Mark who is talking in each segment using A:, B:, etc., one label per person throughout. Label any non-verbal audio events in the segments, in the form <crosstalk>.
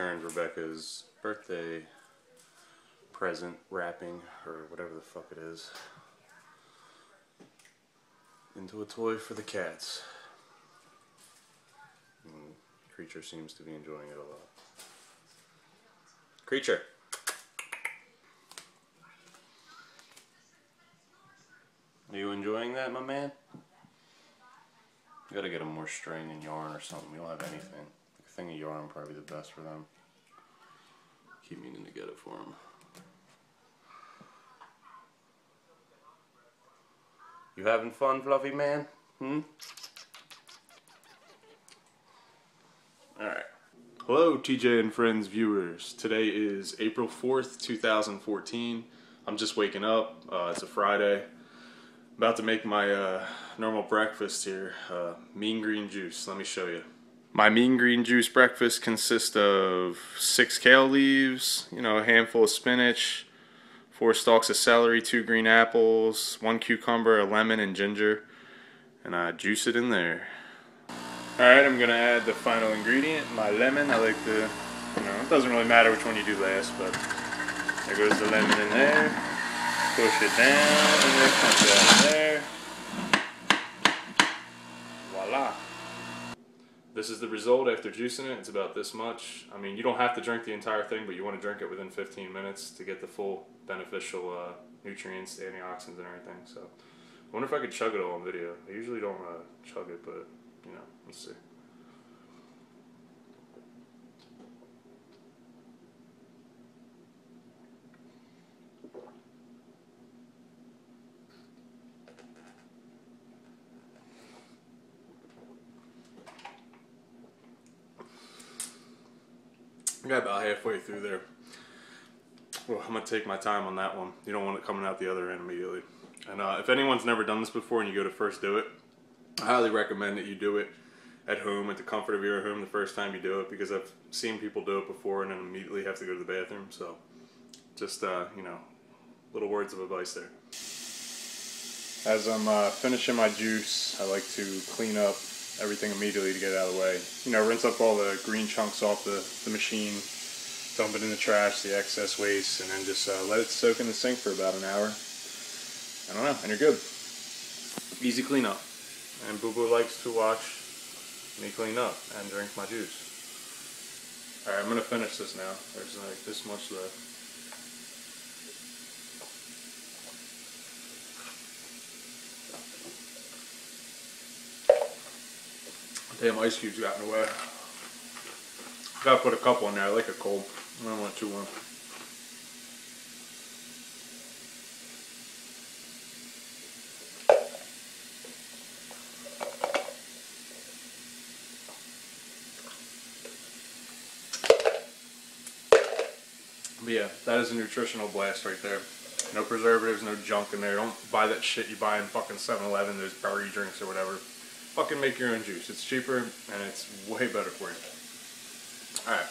A: turned Rebecca's birthday present wrapping, or whatever the fuck it is, into a toy for the cats. And Creature seems to be enjoying it a lot. Creature! Are you enjoying that, my man? You gotta get them more string and yarn or something. We don't have anything. A thing of yarn probably the best for them. Keep meaning to get it for them. You having fun, Fluffy man? Hmm? Alright. Hello, TJ and Friends viewers. Today is April 4th, 2014. I'm just waking up. Uh, it's a Friday. About to make my uh, normal breakfast here. Uh, mean green juice. Let me show you. My mean green juice breakfast consists of six kale leaves, you know, a handful of spinach, four stalks of celery, two green apples, one cucumber, a lemon, and ginger. And I juice it in there. Alright, I'm gonna add the final ingredient, my lemon. I like the, you know, it doesn't really matter which one you do last, but there goes the lemon in there. Push it down and then punch it in there. Voila. This is the result after juicing it. It's about this much. I mean, you don't have to drink the entire thing, but you want to drink it within 15 minutes to get the full beneficial uh, nutrients, antioxidants, and everything. So, I wonder if I could chug it all on video. I usually don't uh, chug it, but you know, let's see. Got about halfway through there. Well, I'm gonna take my time on that one. You don't want it coming out the other end immediately. And uh, if anyone's never done this before and you go to first do it, I highly recommend that you do it at home at the comfort of your home the first time you do it because I've seen people do it before and then immediately have to go to the bathroom. So, just uh, you know, little words of advice there. As I'm uh, finishing my juice, I like to clean up everything immediately to get it out of the way. You know, rinse up all the green chunks off the, the machine, dump it in the trash, the excess waste, and then just uh, let it soak in the sink for about an hour. I don't know, and you're good. Easy cleanup. And Boo Boo likes to watch me clean up and drink my juice. Alright, I'm gonna finish this now. There's like this much left. Damn, ice cubes got in the way. Gotta put a couple in there. I like it cold. I don't want it too warm. But yeah, that is a nutritional blast right there. No preservatives, no junk in there. Don't buy that shit you buy in fucking 7-Eleven, those berry drinks or whatever. Fucking make your own juice. It's cheaper and it's way better for you. Alright.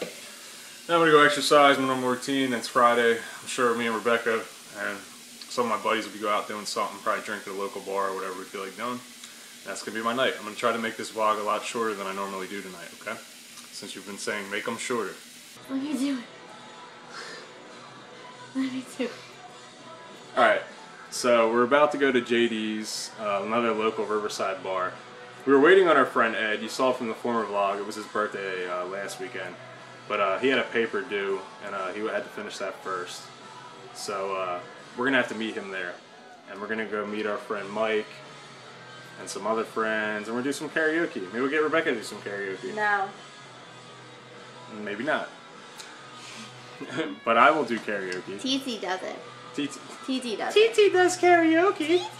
A: Now I'm gonna go exercise my normal routine. It's Friday. I'm sure me and Rebecca and some of my buddies will be go out doing something, probably drink at a local bar or whatever we feel like doing. That's gonna be my night. I'm gonna try to make this vlog a lot shorter than I normally do tonight, okay? Since you've been saying make them shorter.
B: Let me do it. Let me do it.
A: Alright, so we're about to go to JD's, uh, another local Riverside bar. We were waiting on our friend Ed. You saw from the former vlog, it was his birthday uh, last weekend. But uh, he had a paper due, and uh, he had to finish that first. So uh, we're going to have to meet him there. And we're going to go meet our friend Mike and some other friends, and we're going to do some karaoke. Maybe we'll get Rebecca to do some karaoke.
B: No.
A: Maybe not. <laughs> but I will do karaoke.
B: TT does it.
A: TT
B: does it.
A: TT does karaoke.
B: TT does karaoke.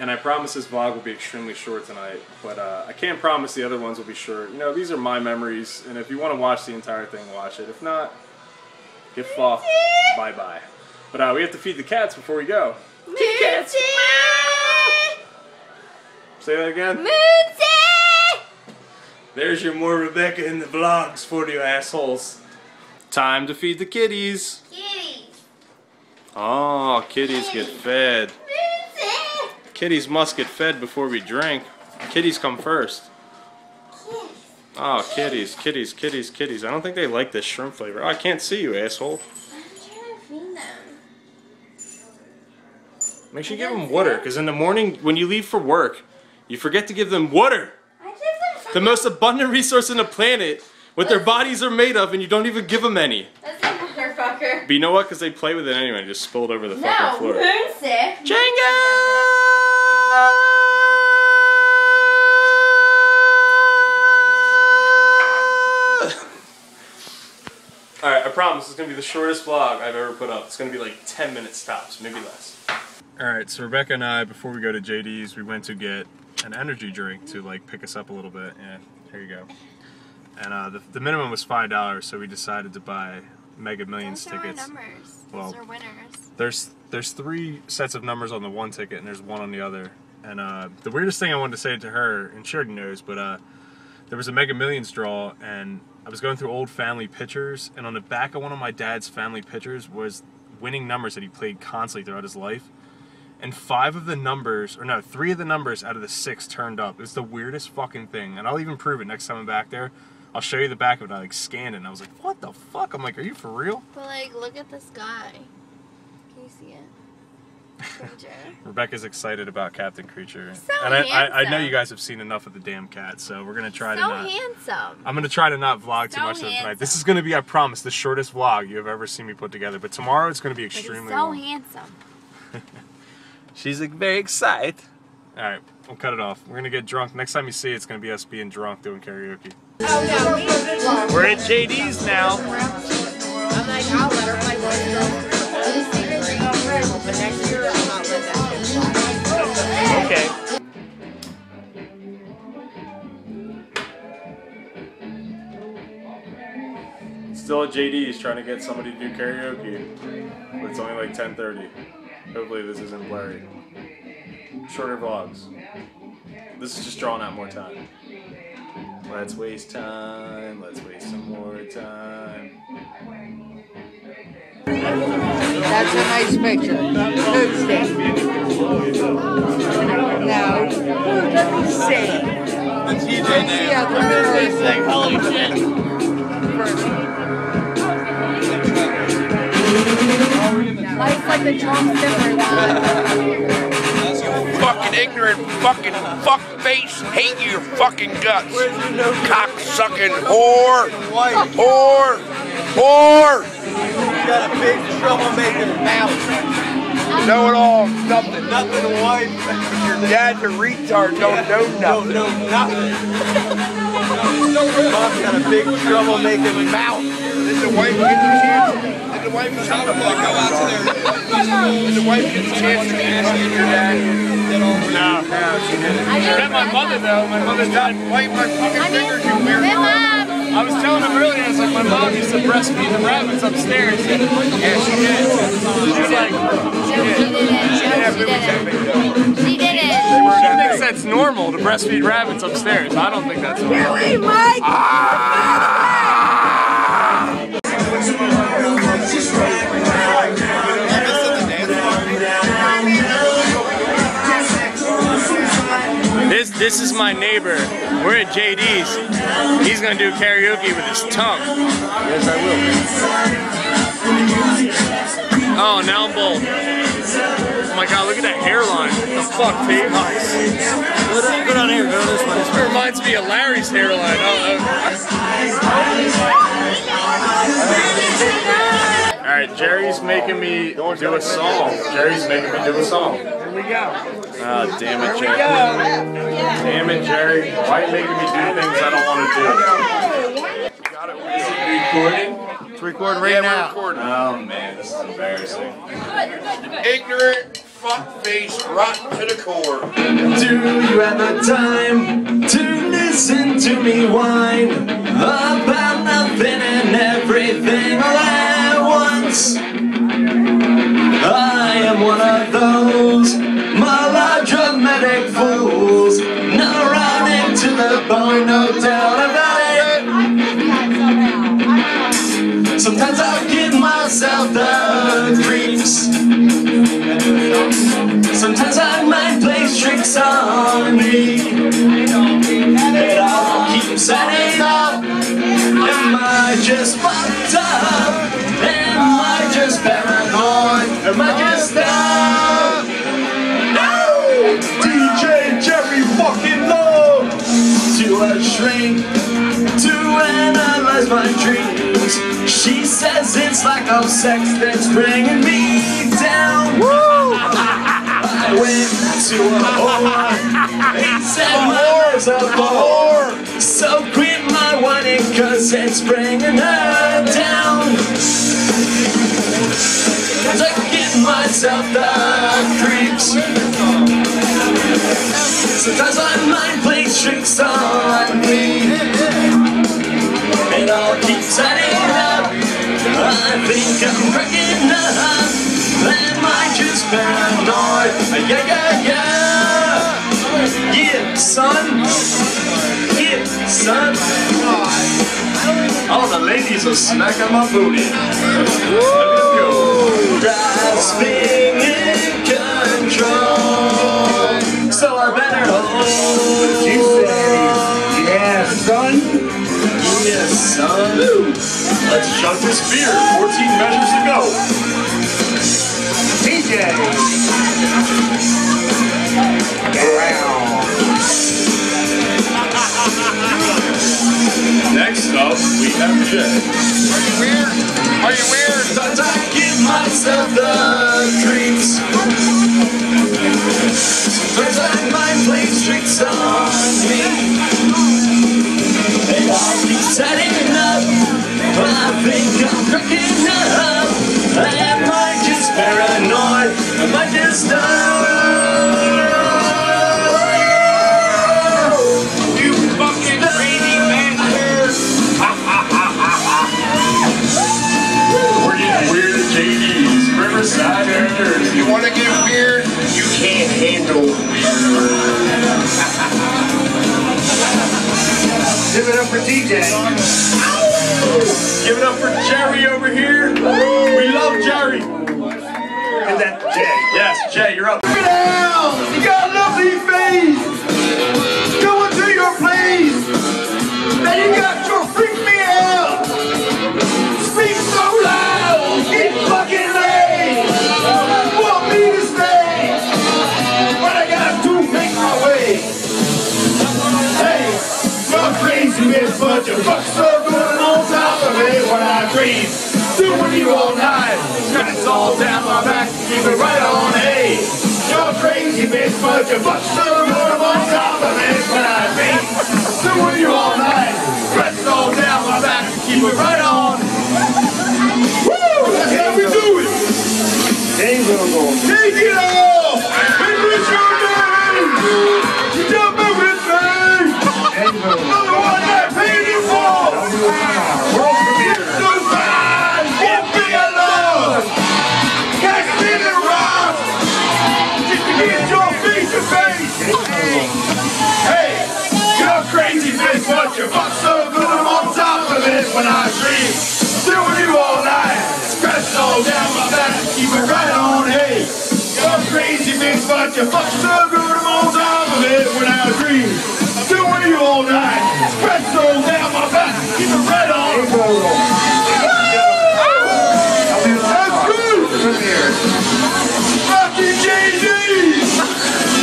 A: And I promise this vlog will be extremely short tonight, but uh, I can't promise the other ones will be short. You know, these are my memories, and if you want to watch the entire thing, watch it. If not, get fucked. Bye bye. But uh, we have to feed the cats before we go.
B: Moonsy!
A: Say that again.
B: Moonsy!
A: There's your more Rebecca in the vlogs for you assholes. Time to feed the kitties.
B: Kitty!
A: Oh, kitties get fed. Kitties must get fed before we drink. Kitties come first. Oh, kitties, kitties, kitties, kitties. I don't think they like this shrimp flavor. Oh, I can't see you, asshole.
B: I'm trying to feed them.
A: Make sure you give them water, because in the morning, when you leave for work, you forget to give them water.
B: I give them
A: The most abundant resource in the planet, what their bodies are made of, and you don't even give them any.
B: That's a motherfucker.
A: But you know what? Because they play with it anyway, just spilled over the
B: No,
A: fucking floor.
B: Moonsick.
A: Jenga! Alright, I promise it's gonna be the shortest vlog I've ever put up. It's gonna be like 10 minutes tops, maybe less. Alright, so Rebecca and I, before we go to JD's, we went to get an energy drink to like pick us up a little bit. Yeah, here you go. And uh, the, the minimum was $5, so we decided to buy Mega Millions
B: Those are our
A: tickets.
B: numbers.
A: Well,
B: Those are winners.
A: There's there's three sets of numbers on the one ticket and there's one on the other. And uh, the weirdest thing I wanted to say to her, and she already knows, but uh, there was a Mega Millions draw, and I was going through old family pictures, and on the back of one of my dad's family pictures was winning numbers that he played constantly throughout his life. And five of the numbers, or no, three of the numbers out of the six turned up. It's the weirdest fucking thing, and I'll even prove it next time I'm back there. I'll show you the back of it. I like scanned it, and I was like, "What the fuck?" I'm like, "Are you for real?"
B: But like, look at this guy. Can you see it? Creature.
A: Rebecca's excited about Captain Creature,
B: So
A: and I, I, I know you guys have seen enough of the damn cat, so we're gonna try
B: so
A: to not.
B: handsome.
A: I'm gonna try to not vlog too
B: So
A: much of tonight. This is gonna be, I promise, the shortest vlog you have ever seen me put together. But tomorrow it's gonna be
B: But he's
A: extremely
B: so
A: long.
B: handsome. <laughs>
A: She's like, very excited. All right, we'll cut it off. We're gonna get drunk. Next time you see it, it's gonna be us being drunk doing karaoke. We're at JD's now.
C: I'm like, I'll let her play one
A: Okay. Still at JD's trying to get somebody to do karaoke, but it's only like 10:30. Hopefully this isn't blurry. Shorter vlogs. This is just drawing out more time. Let's waste time. Let's waste some more time.
C: That's a nice picture. Who's that? No. Let me see. Yeah, the person.
B: Life's like the
D: fucking ignorant fucking fuck face hate your fucking guts. Cock sucking whore. Whore. Whore.
E: Got a big troublemaking mouth.
D: Know it all. Nothing.
E: Nothing to wife.
D: Your dad's a retard. Don't know nothing.
E: Don't
D: nothing.
E: know nothing. Mom's got a big troublemaking mouth.
D: Did the wife get the chance? Did the wife get the chance? Did the wife get the chance to ask you your dad?
A: No.
D: No, she didn't.
B: I
A: Met my mother though. My mother's
D: Stop
A: done.
D: biting my fucking
B: I mean,
D: fingers, you weird.
A: I was telling him earlier, I was like, my mom used to breastfeed the rabbits upstairs.
D: Yeah, she did.
A: She was like,
B: She did it.
D: She didn't have boobs that
B: did
D: big
B: it.
D: though.
B: She did it.
A: she thinks that's normal to breastfeed rabbits upstairs. I don't think that's normal. This this is my neighbor. We're at JD's. He's gonna do karaoke with his tongue.
E: Yes, I will.
A: Oh, now I'm bold. Oh my god, look at that hairline. What the fuck, Tate? Nice.
E: Go down, here. Go this way.
A: It reminds me of Larry's hairline. Oh, uh, All right, Jerry's making me do a song. Jerry's making me do a song. Here we go. Oh, damn it, Jerry. Damn it, Jerry. Why are you making me do things I don't want to do? Got it. Is it recording?
E: It's recording right
D: Yeah,
E: now.
D: recording.
A: Oh man, this is embarrassing.
D: Ignorant fuck face rotten to the core.
F: Do you have the time to listen to me whine about nothing and everything all? I am one of those melodramatic fools, neurotic to the bone, no doubt about it. Sometimes I give myself the creeps. Sometimes I might play tricks on me. Of sex that's bringing me down. I went to a whore. He said whore's a whore. So quit my whining cause it's bringing her down. To get myself the creeps. Sometimes my mind plays tricks on me. It all keeps adding up. I think I'm cracking up. Am I just paranoid? Yeah, yeah, yeah. Yeah, son. Yeah, son. All the ladies are smacking my booty. Let's go. Grasping in control. So I better hold
E: You yeah, son.
F: Yes, son.
G: Let's chug this beer. 14 measures to go.
E: TJ. Wow.
G: Next up, we have Jay.
D: Weird? Are you weird?
F: Sometimes I give myself the creeps. Sometimes I mind plays tricks on me. I think I'm cracking up. Am I just paranoid? Am I just dumb?
E: For.
G: Give it up for Jerry over here.
E: All down my back, keep it right on, hey. You're crazy bitch, but you fuck so good on top of it when I dream. Doing you all night, it all down my back, keep it right on. Woo, that's how we do it. Take it off, but you fuck so good I'm on top of it when I dream. Doing you all night, scratch all down my back, keep it right on. That's good. Fucking Jay-Z!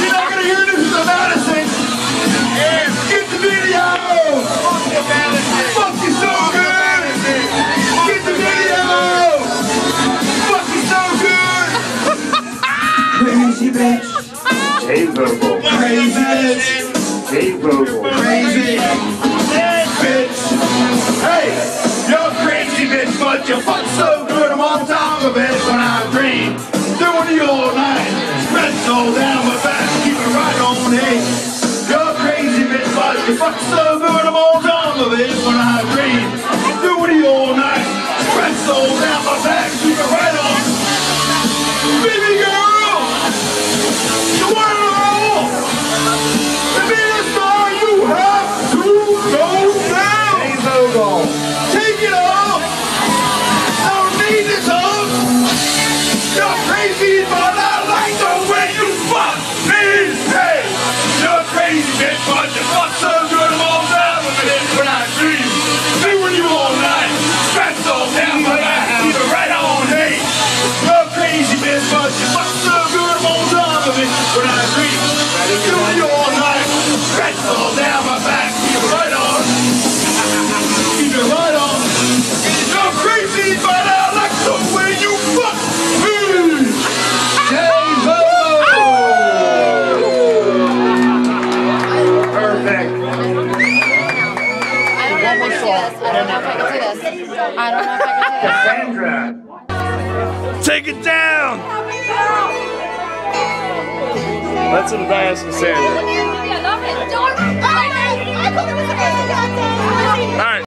E: You're not gonna hear this in Madison! Get the video! Fuck you so good! Get the video! Fuck you so good! Crazy bitch!
G: Verbal.
E: Crazy bitch!
G: Hey, Verbal.
E: Crazy dead bitch! Hey! You're crazy bitch, but you fuck so good I'm on top of it when I dream. Doing you all night, stretch all down my back, keep it right on, hey. You're crazy bitch, but you fuck so good I'm on top of it when I dream. Doing you all night, stretch all down my back, Cassandra. Take it down.
F: That's a nice Cassandra.
B: Alright.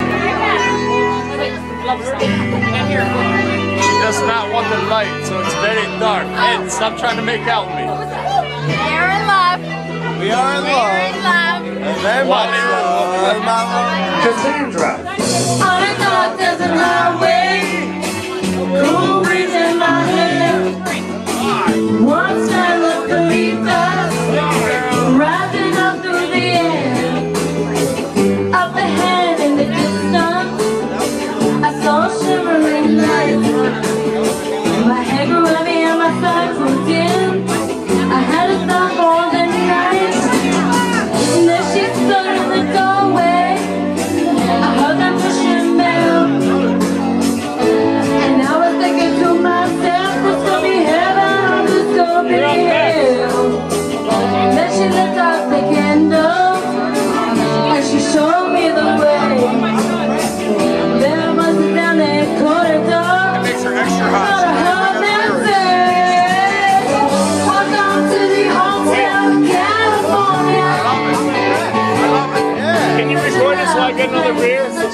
F: She does not want the light, so it's very dark. And stop trying to make out with me.
B: We are in love.
F: We are in
B: love.
F: Very much love. My love.
E: Cassandra.
B: On a dark desert highway, cool breeze in my hair. Once I look at me.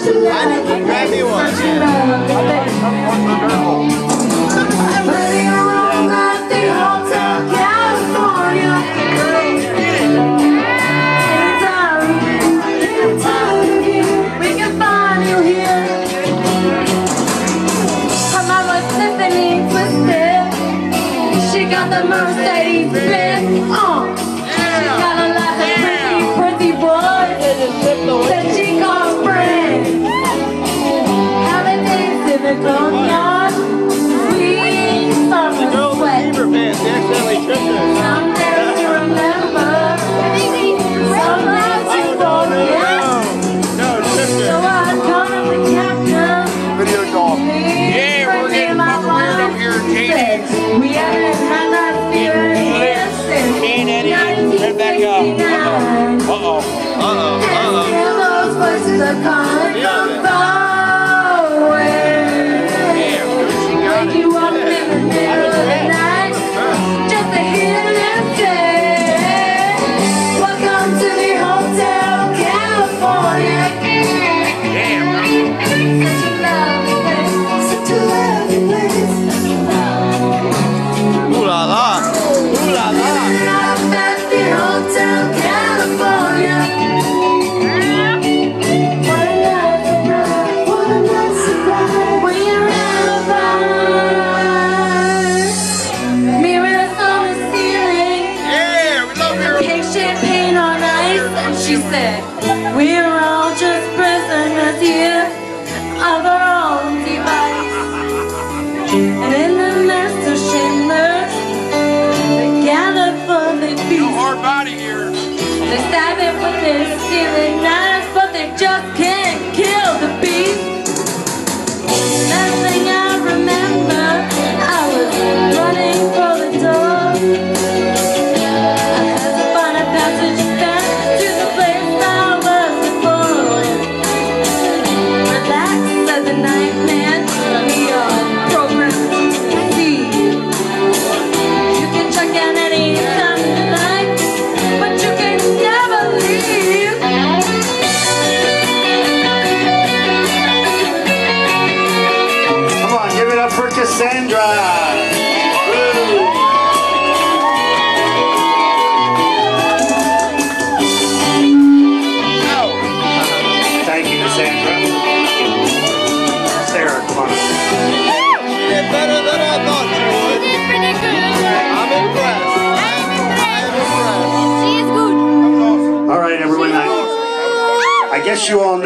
B: I need to grab me one.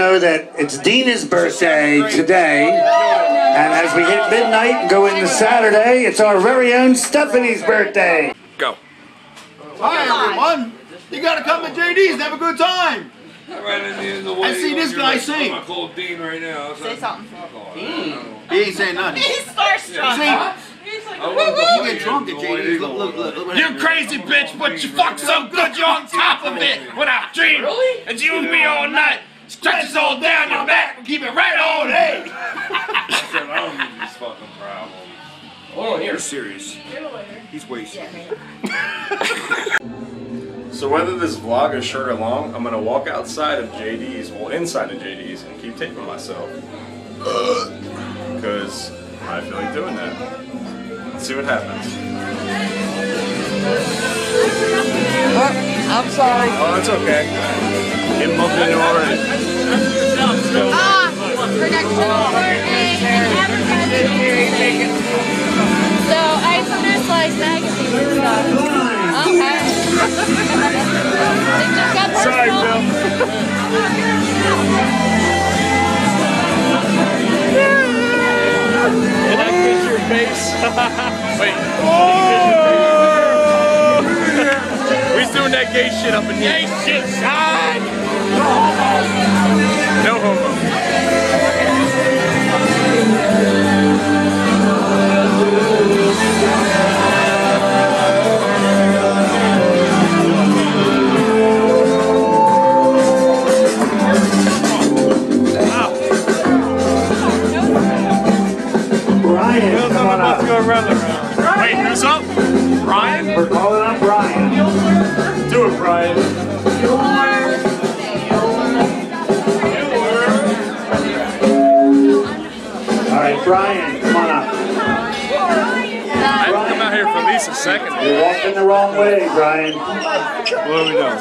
E: know that it's Dina's birthday today. And as we hit midnight and go into Saturday, it's our very own Stephanie's birthday.
D: Go.
H: Hi, everyone. You got to come to JD's and have a good time.
I: I
H: see this guy sing.
I: I'm called Dean right now.
C: Say something. Dean.
H: He ain't saying nothing.
C: He's starstruck.
H: See? Like! You get drunk at JD's. Look, look, look. look
D: you crazy bitch, but you fuck so good you're on top of it. When I dream. Really? It's you and me all night. Stretch this all down your back and keep it right all
I: day. <laughs> Except I don't need this fucking problem.
D: Oh, Hold on, you're serious. He's wasted. <laughs>
B: so whether this vlog is short or long, I'm gonna walk outside of JD's, well inside of JD's, and keep taping myself. <clears throat> Because I feel like doing that. Let's see what happens.
I: I'm sorry.
B: Oh, it's okay. Getting bumped into already.
J: Ah, production So I finished like magazines and stuff. Okay. it just got
B: Sorry,
J: personal.
B: Can <laughs> I your face? <laughs> Wait. We doing that gay shit up in here. Gay shit, son! No homo.
G: Brian, come on up.
B: Wait, who's up? Brian?
G: We're calling up Brian.
B: Do.
G: All right, Brian, come on up.
B: I had to come out here for at least a second.
G: You're walking the wrong way, Brian.
B: What do we know?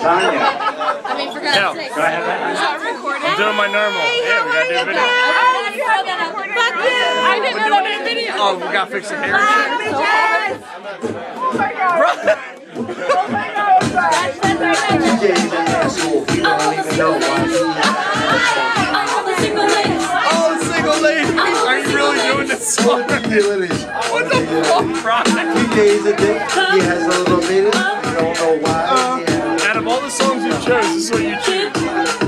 G: Tanya,
J: I mean, for God's
B: Hell,
J: sake.
G: can I have that?
J: Is that recording?
B: I'm doing my normal. Yeah, we gotta do a video.
J: Fuck you! I didn't know that was a video.
B: Oh, we gotta fix the hair and shit.
G: DJ's an asshole. Don't even know why.
B: Oh, single lady. Are you really doing this song? What the fuck?
E: DJ's a dick. He has a little bit. You don't know why. Yeah.
B: Out of all the songs you chose, this is what you choose.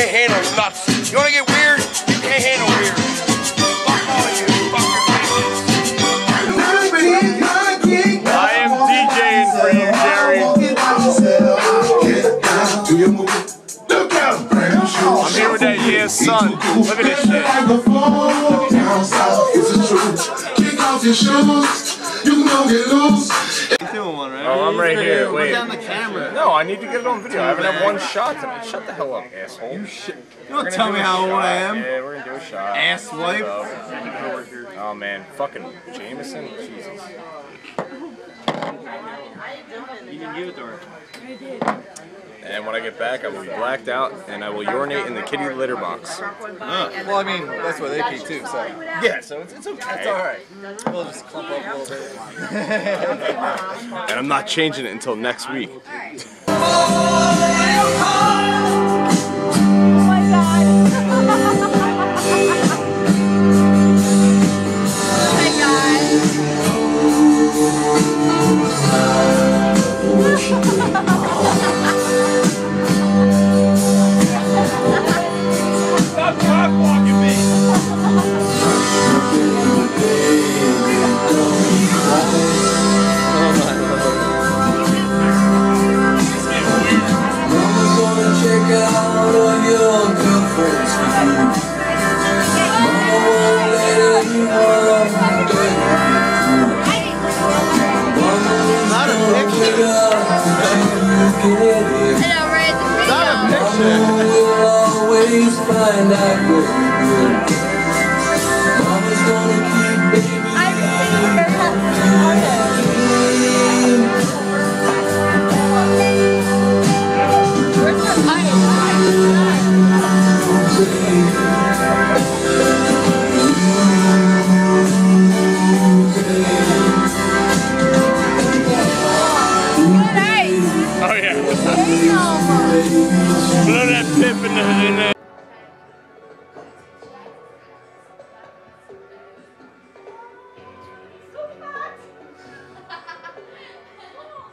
D: Can't handle nuts. You wanna get weird, you can't handle weird. Fuck all of you, fuck your faces.
I: I am DJing for you, Jerry. I'm here with that yeah son. Look at this shit.
K: Kick off your shoes, you can go get loose.
I: Oh, I'm right here.
L: Put
I: Wait.
L: down the camera.
I: No, I need to get it on video. I haven't had one shot tonight. Shut the hell up, asshole. You
L: You don't tell me how old I am.
I: Yeah, we're gonna do a shot.
L: Ass wipe.
I: Oh man, fucking Jameson. Jesus.
M: You didn't give it to her.
I: And when I get back, I will be blacked out, and I will urinate in the kitty litter box.
L: Well, I mean, that's where they pee too, so. Yeah, so it's, it's, okay. it's alright. We'll just clump up a little bit.
I: And I'm not changing it until next week.
F: Till you get here.
J: I? The video.
F: Mama will always find out what
I: Blow that pip in the in the.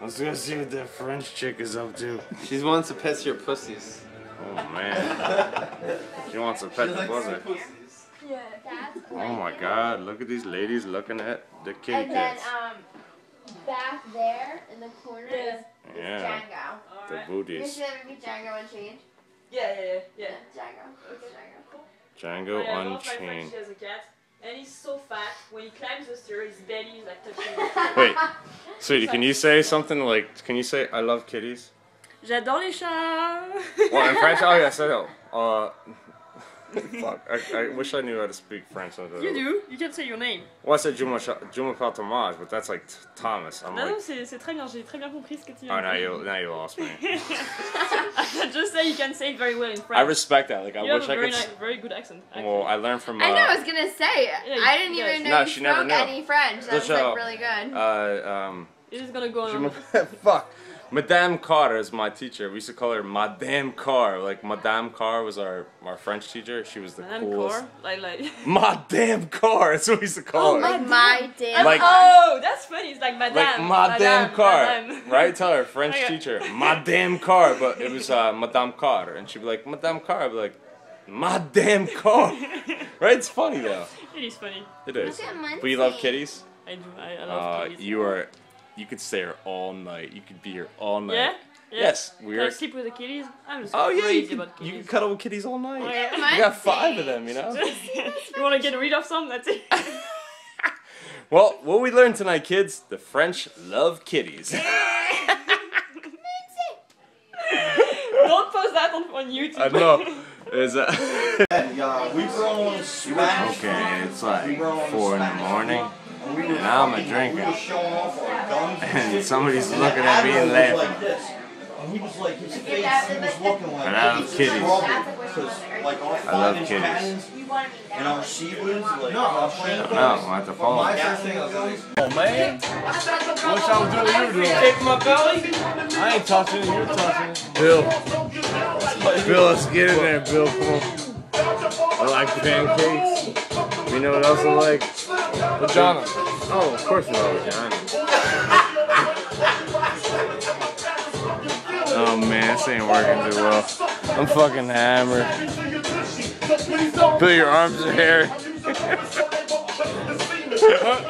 I: Let's go see what that French chick is up to.
L: She wants to piss your pussies.
I: Oh man. <laughs> She wants to pet the buzzer.
J: Yeah, that's
I: Oh my god, look at these ladies looking at the kitty
J: And then um, back there in the corner is
I: Yeah,
J: Django.
I: the
J: You
I: booties.
J: should ever Django Unchained.
N: Yeah, yeah, yeah, yeah.
J: Django. Look at Django.
I: Django
N: I love my friend,
I: Unchained.
N: she has a cat, and he's so fat. When he climbs the stairs, his belly is like touching the floor. <laughs>
I: Wait, sweetie, can you say something like, can you say, I love kitties?
N: J'adore les chats.
I: Well, in French, oh yeah, say no. <laughs> Uh, <laughs> fuck, I, I wish I knew how to speak French.
N: You do. You can say your name.
I: Well, I said je m'appelle je Thomas, but that's like Thomas. I'm
N: Non, non,
I: like,
N: c'est c'est très bien. J'ai très bien compris ce que tu
I: oh,
N: viens
I: now you,
N: dire.
I: now you lost me. <laughs>
N: Just say you can say it very well in French.
I: I respect that. Like, I
N: you
I: wish
N: have a
I: I
N: very,
I: could.
N: nice,
I: s-
N: very good accent.
I: Well, I learned from. Uh,
J: I know I was gonna say.
N: Yeah,
J: I didn't
N: yes.
J: even know
I: No,
J: you
I: she never
J: spoke
I: knew.
J: any French. That was
I: Just,
J: like
I: uh,
J: really good.
I: Uh, um,
N: It is gonna go on. <laughs>
I: fuck. Madame Carr is my teacher. We used to call her Madame Carr. Like Madame Carr was our our French teacher. She was the
N: Madame
I: coolest.
N: Core, like like. <laughs>
I: Madame Carr. That's what we used to call her.
J: like my damn.
I: Like-
N: oh, that's funny. It's like Madame.
I: like
N: Madame.
I: Madame Carr,
N: Madame. <laughs>
I: right? Tell her French
N: Okay.
I: teacher, Madame Carr, but it was uh, Madame Carr, and she'd be like Madame Carr, I'd be like Madame Carr, <laughs> right? It's funny though.
N: It is funny.
I: It is.
J: Look at
I: But you love kitties.
N: I do. I, I love
I: Uh,
N: kitties.
I: you are, you could stay here all night. You could be here all night.
N: Yeah. yeah.
I: Yes, we
N: Can I
I: are.
N: sleep with the kitties? I'm just
I: Oh yeah, you can,
N: about
I: you can cuddle with kitties all night.
N: Oh, yeah.
J: Muncie.
I: You got five of them, you know. <laughs>
N: you want to get rid of some? That's it. <laughs>
I: Well, what we learned tonight, kids, the French love kitties. <laughs>
N: Don't post that on, on YouTube.
I: I know. Is that?
L: Yeah, we were on Smash.
I: Okay, it's like four in the morning. Now I'm a drinking.
L: Showing off our guns. <laughs>
I: And somebody's looking at me and
L: Like
I: laughing.
L: this. And he was like, his face
J: that-
L: he was looking like
I: But I love
L: he was
I: kitties.
L: troubled, Because like our
I: I love
L: five inch
I: kitties.
L: cannons
J: You want me
L: and
J: now?
L: our Seawards, like no, I'm playing with
I: No,
L: those.
I: I'm at the
L: But
I: phone.
L: my first thing I was like,
M: Oh man, wish I was doing what you were doing.
N: Take my belly.
M: I ain't touching it, you're touching it.
I: Bill. Bill, let's get in there, Bill. Come on. I like pancakes. You know what else I like?
M: Vagina.
I: Oh, of course we love vagina. Oh man, this ain't working too well. I'm fucking hammered. Feel your arms and hair.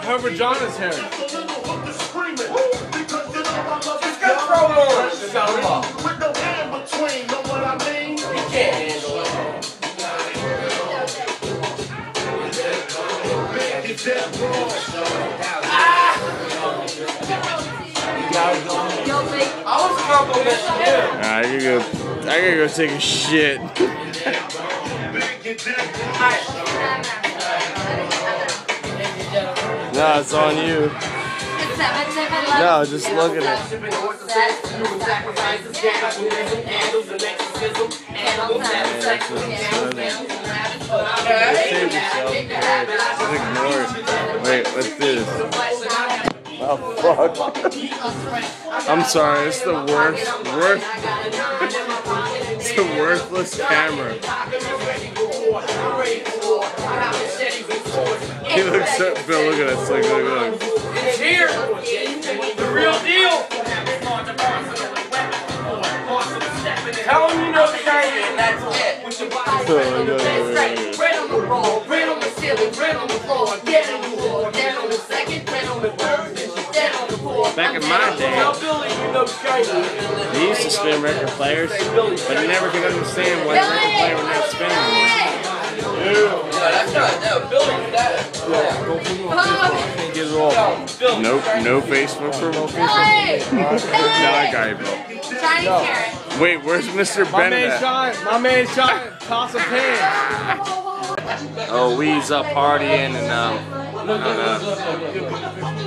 I: Her vagina's hair. I gotta go. I gotta go take a shit. No, it's on you. No, just look at it. Wait, what's this? Oh fuck. I'm sorry, it's the worst, worst. It's the worthless camera. He looks at Bill, look at us, look, look, look.
O: It's here. The real deal. Tell him you know the game and that's it.
I: Look, look, look, look.
O: Red on the roll, red on the ceiling, red on the floor, dead on the floor, dead on the second, dead on the third, dead on the fourth.
I: Back in my day,
O: Tell Billy you know the game.
I: they used to spin record players, but you never could understand why the record player would not spin anymore.
O: No, that's not, no, Billy, that.
I: Can't get it all. Nope, no Facebook for no Facebook. No, I got you, Bill.
J: Chinese carrot.
I: Wait, where's Mr.
M: My man
I: Bennett?
M: Sean, my man Sean, toss a pan.
I: Oh, we's up partying and um, I don't know.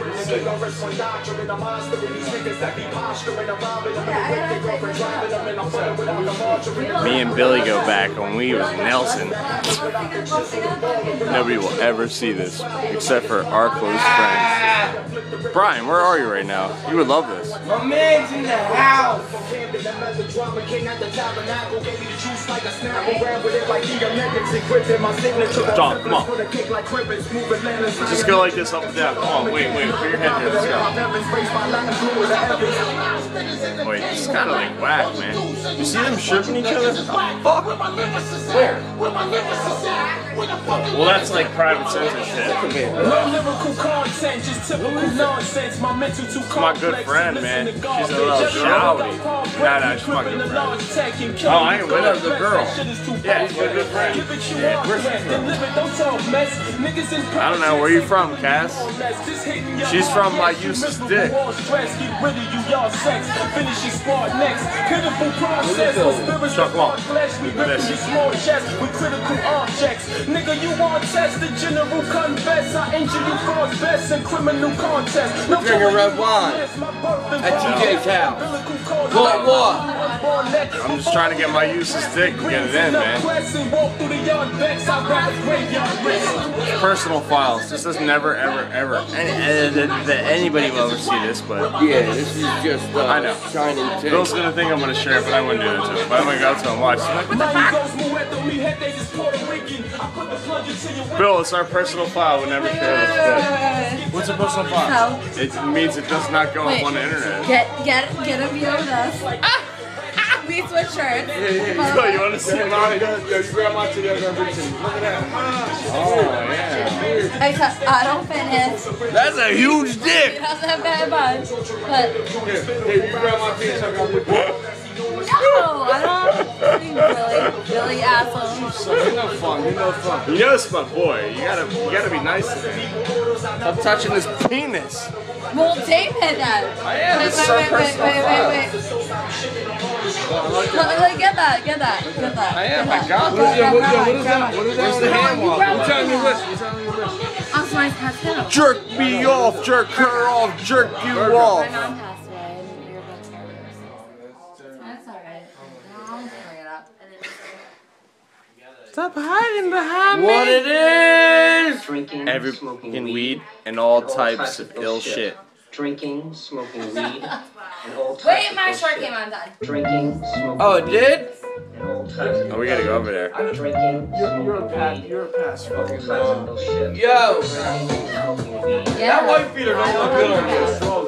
I: Me and Billy go back when we was Nelson. Nobody will ever see this except for our close friends. Brian, where are you right now? You would love this.
O: My man's in the house.
I: John, come on. Just go like this up and down. Come on, wait, wait, put your head here. Let's go. Wait, this is kind of like whack, man. You see them stripping each other? Fuck. Where? Well, that's like private censorship. Oh, my good friend, man. She's a little shouty. Nah, nah, she's my good friend. Oh, I ain't with her, the girl. Yeah, she's a good friend. Yeah, where's she from? I don't know. Where you from, Cass? She's from my Eustace Dick. Chuck Long. This.
O: Nigga, you want test the general confess. I injure you cause best in criminal contest. No
F: Drinking red wine at TJ's house. What, what?
I: I'm just trying to get my Eustace Dick and get it in, man. Personal files. This is never, ever, ever. Any, uh, that, that anybody will ever see this, but
F: Yeah, this is just uh,
I: I know.
F: shining tin.
I: Bill's gonna think I'm gonna share it, but I wouldn't do it to him. But I'm gonna go to him and watch. He's like, what the fuck? Bill, it's our personal file. We never share this shit. What's a personal file? It means it does not go up on the internet.
J: Get get get a view of this. We switch shirts.
I: So you want to see mine?
F: Yo, you grab my two, yo, grab my two. Look at that.
I: Oh yeah.
J: Except uh, I don't fit his.
I: That's a huge
J: He
I: dick.
J: doesn't have bad buns. But
F: Hey, you grab my piece, I got my
J: no, I don't think Billy. Billy asshole.
F: You know fun, you know fun.
I: You know it's my boy. You gotta, you gotta be nice to him. Stop touching his penis.
J: Well, Dave hit that.
I: I am.
J: Wait, wait, wait, wait, wait, wait, wait. Look, look, get that, get that, get that.
I: I am. I got
F: What is
I: that.
F: that? What is that? What is that? What is that?
I: Where's the hand
F: You
I: wobble?
F: telling me which? You telling me which?
J: Also, my tattoo.
I: Jerk me off, jerk her off, jerk you off.
J: My mom passed away, and you're both terrorists. That's alright. I'll bring it up.
I: Stop hiding behind
F: What it is?
P: Drinking,
I: Every
P: smoking weed,
I: weed and all types
P: types
I: of
P: of
I: ill
P: ill
I: shit.
P: shit. Drinking, smoking <laughs> weed, and all types
J: Wait,
P: of
J: my
P: ill
J: short
P: shit.
J: came undone.
P: Drinking, smoking
F: Oh, it
P: weed,
F: did?
P: and all
I: Oh, we gotta go over there.
F: Drinking,
M: You're, you're a past. You're a past fucking. Uh,
F: Yo!
J: That
F: white beater don't look good on you.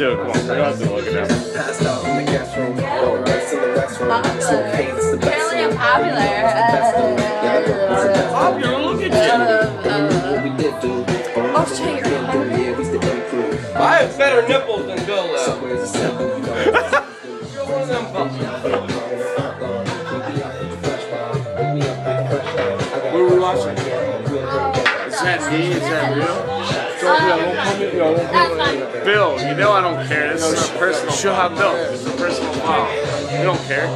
I: Do it. Come on. We don't have to look at them.
L: Passed out in the guest room. All nights in the restroom. Uh-huh.
J: Popular.
L: Hey, it's the best
J: Apparently I'm
L: room.
J: popular.
F: Popular, look at
L: We did do.
J: Oh, shit, you're
L: Yeah, we still been through.
F: I have better nipples than Bill though.
L: Somewhere's a simple, you know. <laughs>
F: You're one of them fuckers.
I: What are we watching? Is that me? Is that real?
J: That's.
I: Bill, you know I don't care. This is a personal She'll have Bill. This is a personal file. You don't care.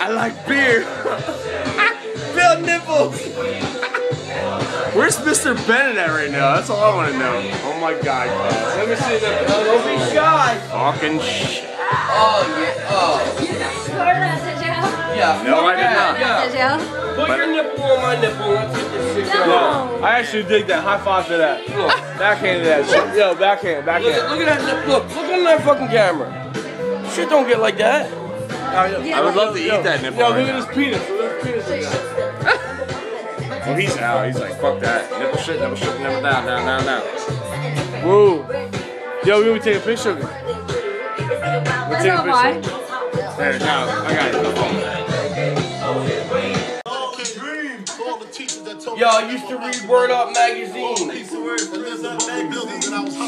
I: I like beer. <laughs> Bill nipples. <laughs> Where's Mr. Bennett at right now? That's all I want to know. Oh my god. guys.
F: Let me see that. Don't be shy.
I: Fucking shit.
F: Oh yeah. Oh. Yeah.
I: No, I did not.
F: Yeah. Put your nipple on my nipple. Let's get this shit going.
M: no, I actually dig that. High five to that. Backhand to that. shit. Yo, backhand, backhand.
F: look at that. nip- Look, look on that fucking camera. Shit don't get like that.
I: I would love to eat that nipple
M: Yo,
I: right
M: look at his penis. Look at his penis.
I: Well, he's out. He's like, fuck that. Nipple shit, nipple shit, nipple down, down, down, down.
M: Woo. Yo, we gonna take a picture of it. We'll take a
J: why.
M: picture.
I: There, now, I got it.
F: Yo, I used to read Word Up magazine.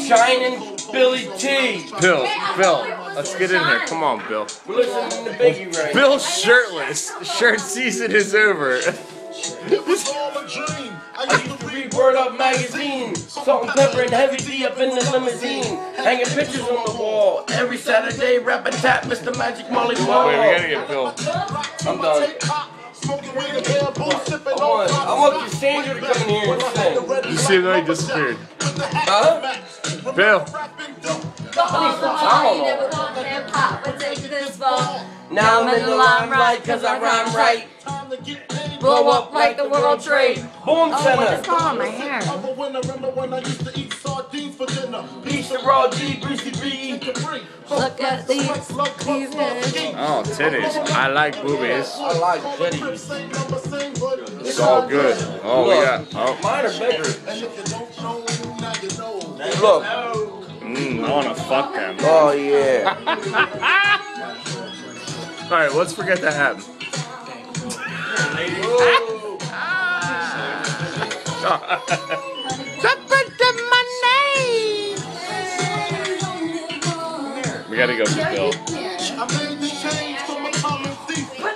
F: Shining Billy T.
I: Bill, Bill, let's get in here. Come on, Bill.
F: We're listening to Biggie right
I: Bill shirtless. Shirt season is over. It was all a dream.
F: I used to read Word Up magazine. Salt and pepper and heavy D up in the limousine. Hanging pictures on the wall. Every Saturday, rap and tap Mr. Magic Molly Ball.
I: Wait, we gotta get Bill.
F: I'm done. I want, I want Cassandra to come in here and sing.
I: You see that he disappeared.
F: Huh?
I: Bill.
F: Now I'm in the limelight cause I rhyme right. Blow up like the World Trade. Boom
J: Oh,
F: Center.
J: is going on my hair?
F: Piece of raw G, greasy B.
J: Look at these cleavage.
I: Oh, titties. I like boobies.
F: I like titties.
I: It's all good. Oh, we got. Oh,
F: Mine are bigger. Look.
I: mm, I wanna fuck them.
F: Oh yeah. <laughs>
I: All right, let's forget that happened. <laughs> <laughs> we gotta go for Bill.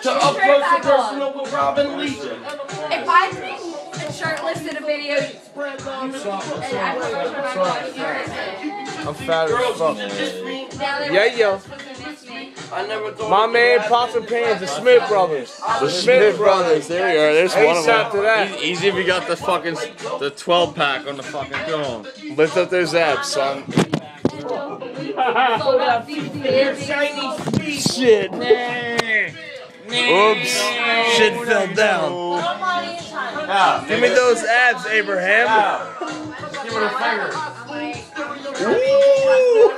F: To up close and personal with Robin Lee.
J: If I sing shirtless in a video, and I'm the first time I hear it.
M: I'm fat as
F: Girls
M: fuck.
F: used to diss me.
J: Now they
M: Yeah,
J: want
M: yo.
J: to diss me.
F: I never
M: My man,
F: would
M: Pots
F: happen.
M: and Pans, the Smith brothers.
I: The Smith brothers. There you are. There's one of
M: ASAP to
I: them.
M: that.
I: He's, he's even got the fucking the 12 pack on the fucking film. Lift up those abs, son.
J: Sold out DC
F: Chinese.
I: Shit. Oops. Shit fell down.
J: No money in China.
I: Give me those abs, Abraham.
F: Give it a finger.
I: Woo!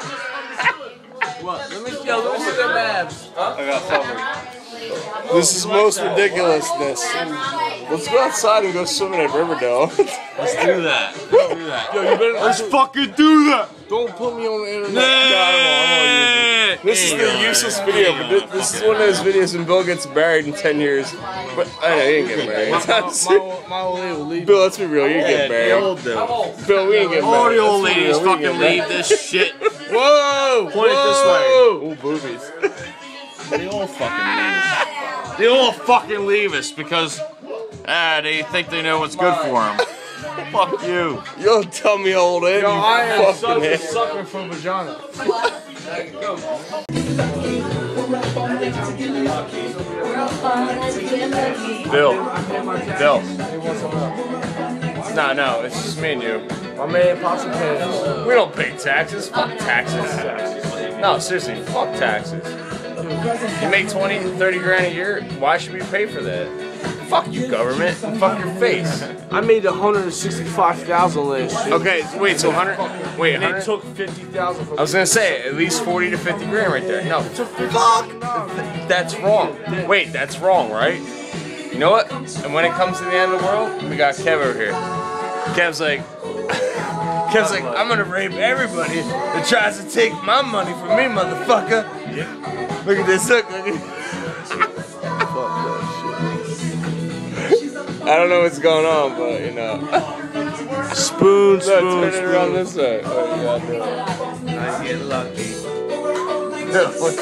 F: What? Let me, yo, let me see them abs. Huh?
I: I got fucking. This is most ridiculousness. Let's go outside and go swimming at Riverdale. <laughs>
M: Let's do that. Let's do that. Yo, you better.
I: Let's fucking do that.
M: Don't put me on the internet.
I: No, I won't. This is the useless video, but this, this is one of those videos when Bill gets married in 10 years. But I know he ain't getting married.
M: My, my, my old lady will leave.
I: Bill, let's be real, you get married. Bill, we ain't getting married.
M: All the old ladies
I: real, we ain't
M: fucking leave this shit.
I: Whoa!
M: Point it this
I: whoa. Ooh, boobies. <laughs>
M: They all fucking leave us. They all fucking leave us because ah, they think they know what's good for them. Fuck you.
I: You don't tell me old age.
M: Yo,
I: you
M: I am
I: fucking
M: such a sucker for vagina.
I: Bill. Bill. No, no, it's just me and you.
M: My man, Pots and Pans.
I: We don't pay taxes. Fuck taxes. No, seriously, fuck taxes. You make 20, 30 grand a year, why should we pay for that? Fuck you, government. Fuck your face.
M: I made 165,000 last year.
I: Okay, wait, so 100. Wait,
M: And
I: 100.
M: they took 50,000 from
I: I was gonna say at least 40 to 50 grand right there. No, fuck. That's wrong. Wait, that's wrong, right? You know what? And when it comes to the end of the world, we got Kev over here. Kev's like, <laughs> Kev's like, I'm gonna rape everybody that tries to take my money from me, motherfucker. Look at this. Look. look at- I don't know what's going on, but you know.
M: Spoon,
I: Look,
M: spoon,
I: turn it around this way. Oh, that.
H: I get lucky.
I: what the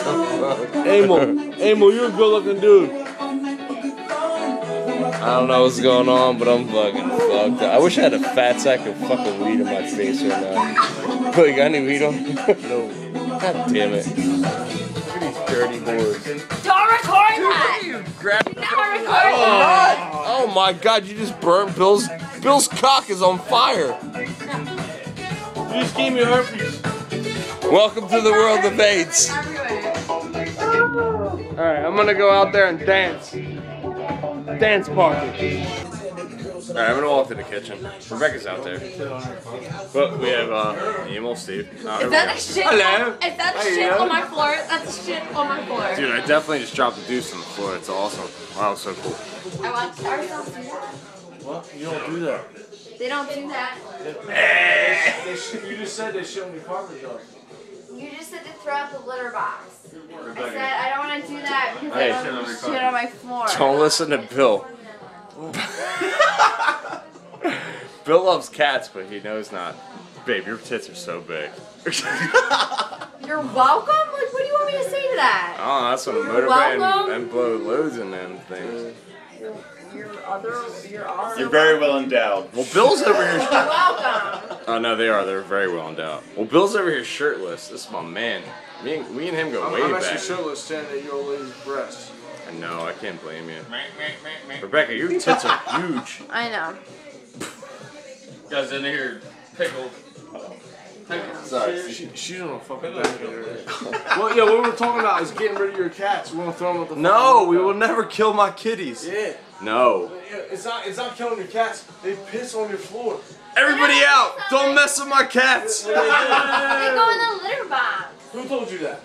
I: fuck?
M: Emil, Emil, you're a good looking dude.
I: I don't know what's going on, but I'm fucking fucked. up. I wish I had a fat sack of fucking weed in my face right now. You got any weed on? <laughs> no. God damn it. Look at these dirty boys.
J: Don't record that.
I: Grab
J: Don't record
I: Oh,
J: that.
I: oh my god, you just burnt Bill's Bill's cock is on fire.
M: You just gave me herpes.
I: Welcome to the world of AIDS. Alright, I'm gonna go out there and dance. Dance party. Alright, I'm gonna walk to the kitchen. Rebecca's out there. But we have uh Emil, Steve. Uh,
J: Is that a shit?
I: Hello.
J: Is that a shit on my floor? That's a shit on my floor.
I: Dude, I definitely just dropped the deuce on the floor. It's awesome. Wow, so cool.
J: I watch Star Wars do that.
M: What? You don't do that.
J: They don't do that.
M: They sh- you just said they shouldn't be part of the.
J: You just said to throw out the litter box. I said I don't want to do that because
I: Hey.
J: I don't want shit on my floor.
I: Don't listen to Bill. <laughs> Bill loves cats, but he knows not. Babe, your tits are so big. <laughs>
J: You're welcome. Like, what do you want me to say to that?
I: Oh, that's what a
J: You're
I: motorbike
J: welcome.
I: and, and blow loads in them things.
J: Your other, your also.
G: You're very well endowed.
I: Well, Bill's over here.
J: You're welcome.
I: Oh no, they are. They're very well endowed. Well, Bill's over here shirtless. This is my man. Me and, me and him go
M: I'm,
I: way
M: I'm
I: back.
M: actually shirtless standing at your old lady's breast.
I: I know. I can't blame you. Rebecca, your tits are huge. <laughs>
J: I know.
Q: Guys in here pickled.
M: Sorry. She, she don't know fucking that. well, yeah, what we're talking about is getting rid of your cats. We're gonna throw them at the
I: No, we will never kill my kitties.
M: Yeah.
I: No.
M: It's not. It's not killing your cats. They piss on your floor.
I: Everybody out! Don't mess with my cats.
J: They go in the litter box.
M: Who told you that?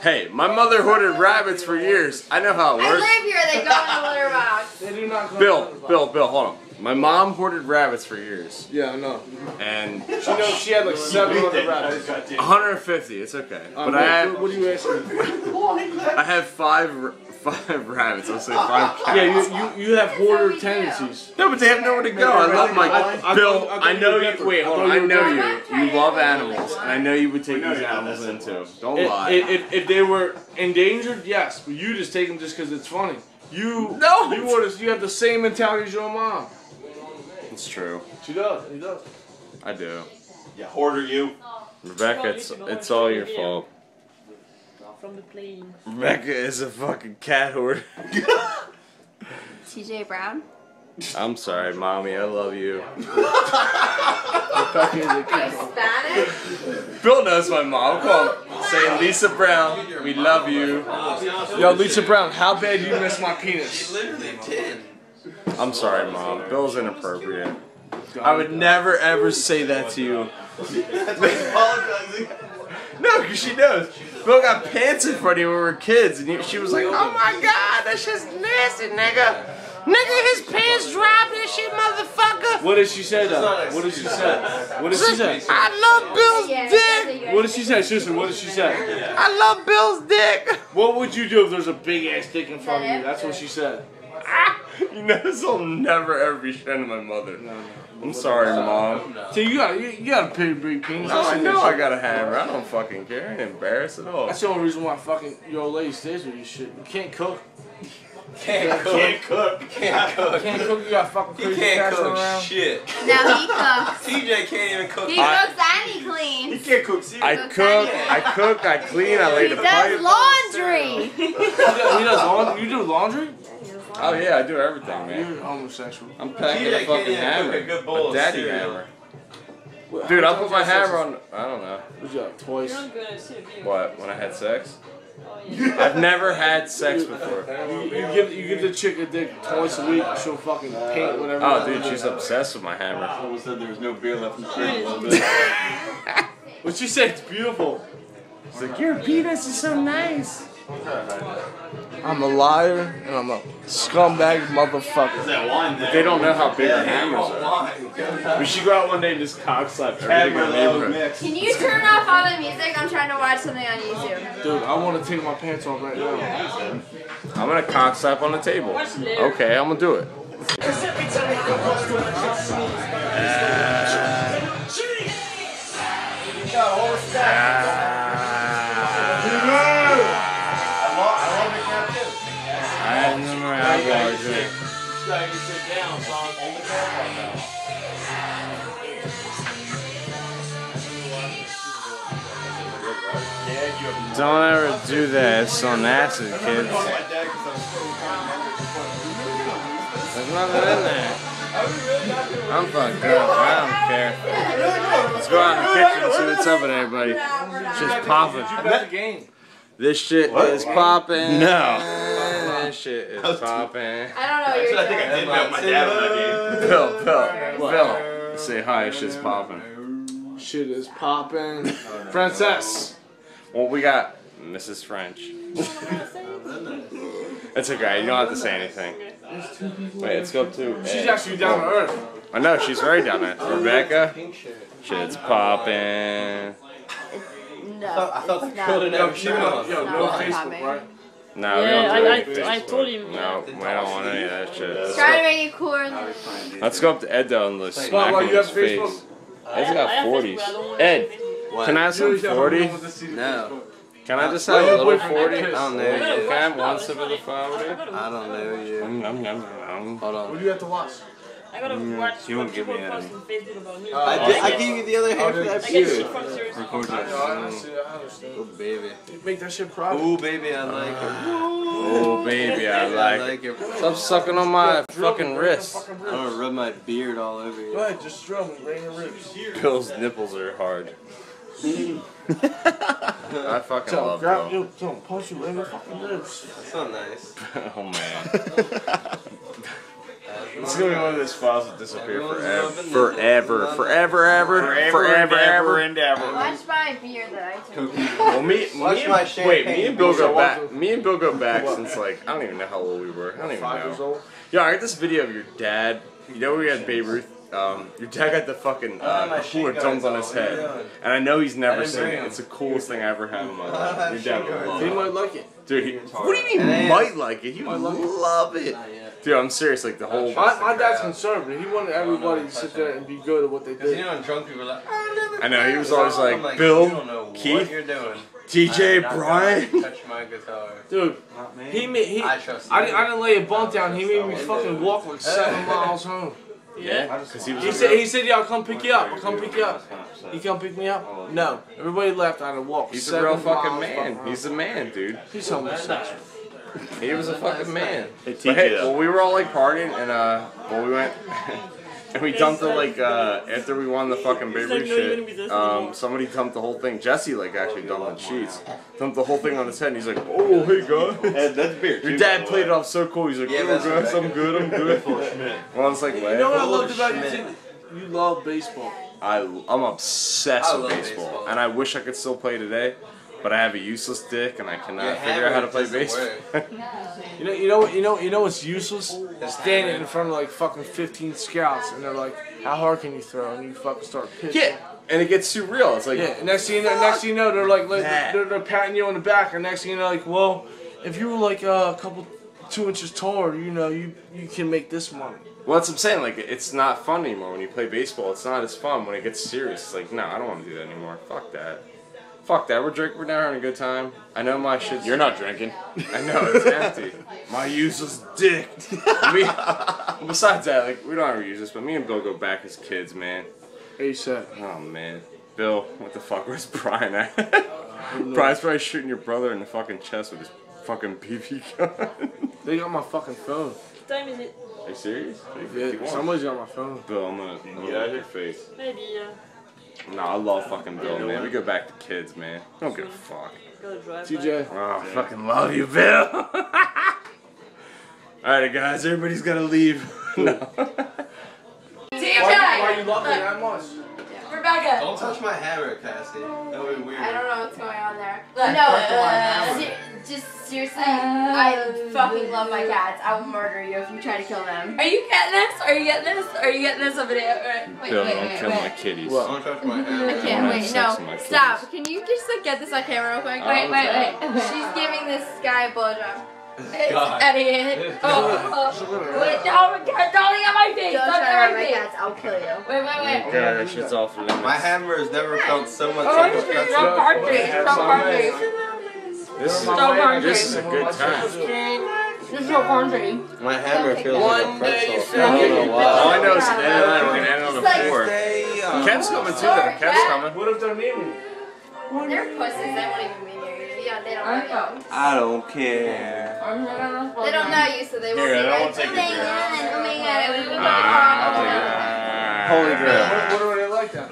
I: Hey, my mother hoarded rabbits for years. I know how it works.
J: I
I: works.
J: live here. They go in the litter box.
M: They do not. Go
I: Bill, Bill, Bill, hold on. My mom hoarded rabbits for years,
M: Yeah, I know.
I: and
M: She knows she had like 700 rabbits.
I: 150. It's okay,
M: Um,
I: but
M: what,
I: I have
M: what, what do you asking?
I: I have five five rabbits. I'll say five cats. <laughs>
M: Yeah, you, you you have hoarder tendencies.
I: No, but they have nowhere to go. I love my
M: I- I
I: Bill.
M: thought- I
I: I know you. Wait, hold on. I
M: you were
I: know you. You love animals, and I know you would take these animals into. Don't
M: If,
I: lie.
M: if, if they were endangered, yes, but you just take them just because it's funny. You
I: No.
M: you would you have the same mentality as your mom.
I: It's true.
M: She does. He does.
I: I do.
G: Yeah, hoarder you.
I: Rebecca, it's it's all your fault.
N: From the plane.
I: Rebecca is a fucking cat hoarder. <laughs>
J: TJ Brown.
I: I'm sorry, mommy. I love you.
J: Are you Spanish?
I: Bill knows my mom. Come on, say Lisa Brown. We love you.
M: Yo, Lisa Brown, how bad you miss my penis?
I: I'm sorry, mom. Bill's inappropriate. I would never ever say that to you. <laughs> No, because she knows. Bill got pants in front of you when we were kids, and she was like, "Oh my god, that's just nasty, nigga." Nigga, his pants dropped and shit, motherfucker.
M: What did she say though? What did she say? What did she say?
I: I love Bill's dick.
M: What did she say? Seriously, what did she say?
I: I love Bill's dick.
M: What would you do if there's a big ass dick in front of you? That's what she said.
I: You <laughs> know, this will never ever be shown to my mother. I'm sorry, mom.
M: So you got you, you got a big big penis.
I: No, I know I got a hammer. I don't fucking care. I ain't embarrassed at all.
M: That's the only reason why fucking your old lady stays with you. Shit, you can't cook.
G: Can't cook. Can't cook. Can't cook.
M: Can't cook. You got fucking
G: He can't cook
M: around.
G: shit.
J: No, he <laughs> cooks.
G: TJ can't even cook.
J: He
I: I-
J: cooks and he cleans.
G: He can't cook. See,
I: I cook, I cook, I clean, I lay
J: He
I: the pipe.
M: He does, laundry. he does laundry. You do laundry?
I: Oh yeah, I do everything, oh, man.
M: You're homosexual.
I: I'm packing
G: TJ
I: a
G: can't
I: fucking
G: even
I: hammer,
G: a good bowl
I: a daddy
G: cereal.
I: hammer.
M: What-
I: Dude, I'll put my hammer on. I don't know.
M: What you got? Twice.
N: You're not gonna see a video.
I: What? When I had sex? <laughs> I've never had sex before.
M: You, you give you give the chick a dick twice a week, she'll fucking paint whatever.
I: Oh, dude, she's obsessed with my hammer.
A: Someone said there was no beer left in the fridge a little.
M: What she say? It's beautiful.
I: It's like your penis is so nice.
M: I'm a liar and I'm a scumbag motherfucker.
I: But they don't know how big the hammers are. We should go out one day and just cock slap everything in the neighborhood.
J: Can you turn off all the music? I'm trying to watch something on YouTube.
M: Dude, I want to take my pants off right now.
I: I'm gonna cock slap on the table. Okay, I'm gonna do it. I Don't ever do that. It's on acid, kids. There's nothing in there. I'm fucked up. I don't care. Let's go out in the kitchen and see what's up with everybody. Just popping. This shit is popping.
A: No.
I: This shit is popping.
J: I don't know what you're
A: I think I did bet my dad on that game. <laughs>
I: Bill, Bill, Bill. Say hi. Shit's popping.
M: Shit is popping. Princess.
I: Well, we got Mrs. French. It's okay. You don't have to say anything. Wait, let's go to.
M: She's actually down to earth.
I: I know she's very down there. Rebecca. Shit's popping.
J: No.
H: I thought the
J: it's
H: girl didn't
J: not.
H: have a shirt on.
M: Yo,
J: It's
M: no
J: not
M: Facebook,
J: popping.
M: right?
I: No,
R: Yeah,
I: we
R: I-
I: don't do
R: I-
I: any
R: I
I: Facebook.
R: told him,
I: No, we don't want any of that shit. Let's
J: Try to
I: go,
J: make it cooler.
I: let's go up to Ed though and let's
M: Spot,
I: smack
M: why
I: him
M: you
I: in his
M: have Facebook?
I: face.
R: I
I: Ed's got
R: have
I: 40s.
R: Facebook, I don't want
I: Ed,
H: What?
I: can I have some 40?
H: No.
I: Can I just have
M: your
I: a little 40? I don't know.
R: I gotta
I: Can I have one sip of the
R: like-
I: 40?
R: I
H: don't know you.
I: Nom, nom, nom, nom.
H: Hold on.
M: What do you have to watch?
R: I gotta mm, watch
A: you won't give me
R: post
A: any.
R: on Facebook about me.
H: Oh, I, did, I gave you the other hand for that
R: I shit.
A: Record that.
M: know, I mm. understand. I understand.
H: Oh, baby.
M: You make that shit private.
H: Ooh, baby, I like uh, it.
I: Oh, baby, I <laughs>
H: I
I: like
H: like
I: it.
H: it.
I: Stop sucking on my fucking wrist.
H: I'm gonna rub my beard all over
M: Go
H: you.
M: ahead, just drill me, rain your ribs.
I: Bill's nipples are hard. I fucking
M: Tell
I: love
M: grab you, tell him, punch you in the fucking ribs.
H: That's not nice. <laughs>
I: Oh man. <laughs> It's gonna be one of those files that disappear forever. Forever. Forever, ever. Forever, ever.
A: and ever.
J: Watch my beer that I took.
I: Well, me,
H: Watch
I: me
H: my
I: and,
H: champagne.
I: wait, me and Bill go back. Me and Bill go back since like I don't even know how old we were. I don't even know.
M: Five years
I: know.
M: old.
I: Yo, I got this video of your dad. You know we had Babe Ruth. Um, your dad got the fucking uh,
H: my
I: cooler
H: shit
I: on his head,
H: What are you doing?
I: and I know he's never seen it. It's the coolest thing I ever had in my life. <laughs> Your dad would love
M: He might like it.
I: Dude, he, what do you mean
H: And-
I: might like it? He would
M: Might like it.
I: love it. Dude, I'm serious. Like the whole.
M: My, my dad's conservative. He wanted everybody to sit there and be good at what they
H: Because you know when drunk people are like, oh,
I: I know he was always
H: I'm
I: like,
H: you don't
I: Bill,
H: know what
I: Keith,
H: you're doing.
I: DJ,
H: I'm
I: Brian.
H: Touch my guitar.
M: Dude, he made he.
H: I
M: I,
H: trust
M: didn't. I didn't lay a bump down. He made me fucking walk like seven <laughs> miles home.
I: Yeah, because he was.
M: He said, he said, yeah, I'll come pick you up. I'll come pick you up. He come pick me up? No. Everybody left. I had to walk
I: He's a
M: seven
I: real fucking
M: miles
I: man.
M: fucking
I: He's a man, dude.
M: He's homosexual.
I: He was a fucking man.
A: Hey,
I: But hey,
A: TJ, though.
I: well, we were all like partying, and uh, well, we went, <laughs> and we dumped it like uh, after we won the fucking
R: He's
I: baby
R: like, no, you're gonna be
I: shit. Um, somebody dumped the whole thing. Jesse like actually dumped the sheets, dumped the whole thing on his head, and he's like, "Oh, hey guys." <laughs>
A: Ed, that's beer.
I: Your dad played it off so cool. He's like,
H: Yeah,
I: "Oh,
H: that's
I: guys, I'm good. I'm good." Well, I was like,
M: You know what I loved about you too? You love baseball.
I: I I'm obsessed
H: I
I: with baseball,
H: baseball.
I: and I wish I could still play today." But I have a useless dick, and I cannot
H: Your
I: figure out how to play baseball. <laughs>
M: You know, you know, you know, you know what's useless? Standing in front of like fucking 15 scouts, and they're like, "How hard can you throw?" And you fucking start pitching.
I: Yeah, and it gets too real. It's like,
M: Yeah, next thing you know, next thing you know, they're like, like they're, they're patting you on the back, and next thing you know, like, well, if you were like uh, a couple two inches taller, you know, you you can make this money.
I: Well, that's what I'm saying. Like, it's not fun anymore when you play baseball. It's not as fun when it gets serious. It's like, no, I don't want to do that anymore. Fuck that. Fuck that. We're drinking. We're now having a good time. I know my shit's.
A: You're not drinking.
I: I know it's empty. <laughs> My useless dick. <laughs> me, besides that, like, we don't ever use this, but me and Bill go back as kids, man.
M: ASAP.
I: Oh man, Bill, what the fuck? Where's <laughs> Brian at? Brian's probably shooting your brother in the fucking chest with his fucking BB gun.
M: They got my fucking phone.
R: What time is it?
I: Are you serious?
M: Yeah, somebody's got my phone.
I: Bill, I'm gonna, I'm gonna
A: Get out
I: look your face.
R: Maybe, uh,
I: No, I love fucking Bill, man. We go back to kids, man. Don't give a fuck.
N: TJ.
I: Oh, I fucking love you, Bill. <laughs> Alright, guys, everybody's gotta leave. <laughs> no.
S: TJ!
L: Why, why you love me that much?
S: Rebecca!
L: Don't touch my hammer, Cassie. That would be weird.
S: I don't know what's going on there.
L: That
S: no,
L: fucked up my
S: uh,
L: hammer.
S: se- just seriously, I fucking love my cats. I will murder you if you try to kill them. Are you getting this? Are you getting this? Are you getting this over there? Wait, wait,
I: Bill,
S: wait,
I: don't
S: wait,
I: kill
S: wait.
I: my kitties.
L: Don't touch my
S: I can't
I: have
S: wait. No,
I: with my
S: stop. Can you just like get this on camera real quick? Wait,
L: Oh,
S: wait, wait. <laughs> She's giving this guy a blowjob. It's
L: God.
S: Eddie. Oh, oh. Wait, don't, don't get my face.
J: Don't
S: Don't
J: try to
S: my
J: my
S: face.
J: cats. I'll kill you.
S: Wait, wait, wait.
I: God, that shit's off limits.
L: My hammer has never felt so much
S: Oh,
L: like
S: this
L: a
S: is
L: pretzel.
S: so country. So country.
I: This is,
S: So country.
I: this is a good time.
S: This is so country.
L: My hammer feels like a pretzel.
I: All
L: I don't know why.
I: I know is at the end of the night we're gonna end on a four.
L: Stay, uh,
I: Kev's coming too, though. Kev's coming.
L: What if they're mean?
S: They're pussies. They won't even be near you. Yeah, they don't know.
L: I don't care.
S: They don't know you, so they won't
I: Here,
S: be
I: I
S: like,
I: don't
S: oh
I: want
S: my
I: to take
S: god, oh my god, oh my
I: Ah, I'll
S: god.
I: take it.
L: Holy grail.
M: What, what are they like then?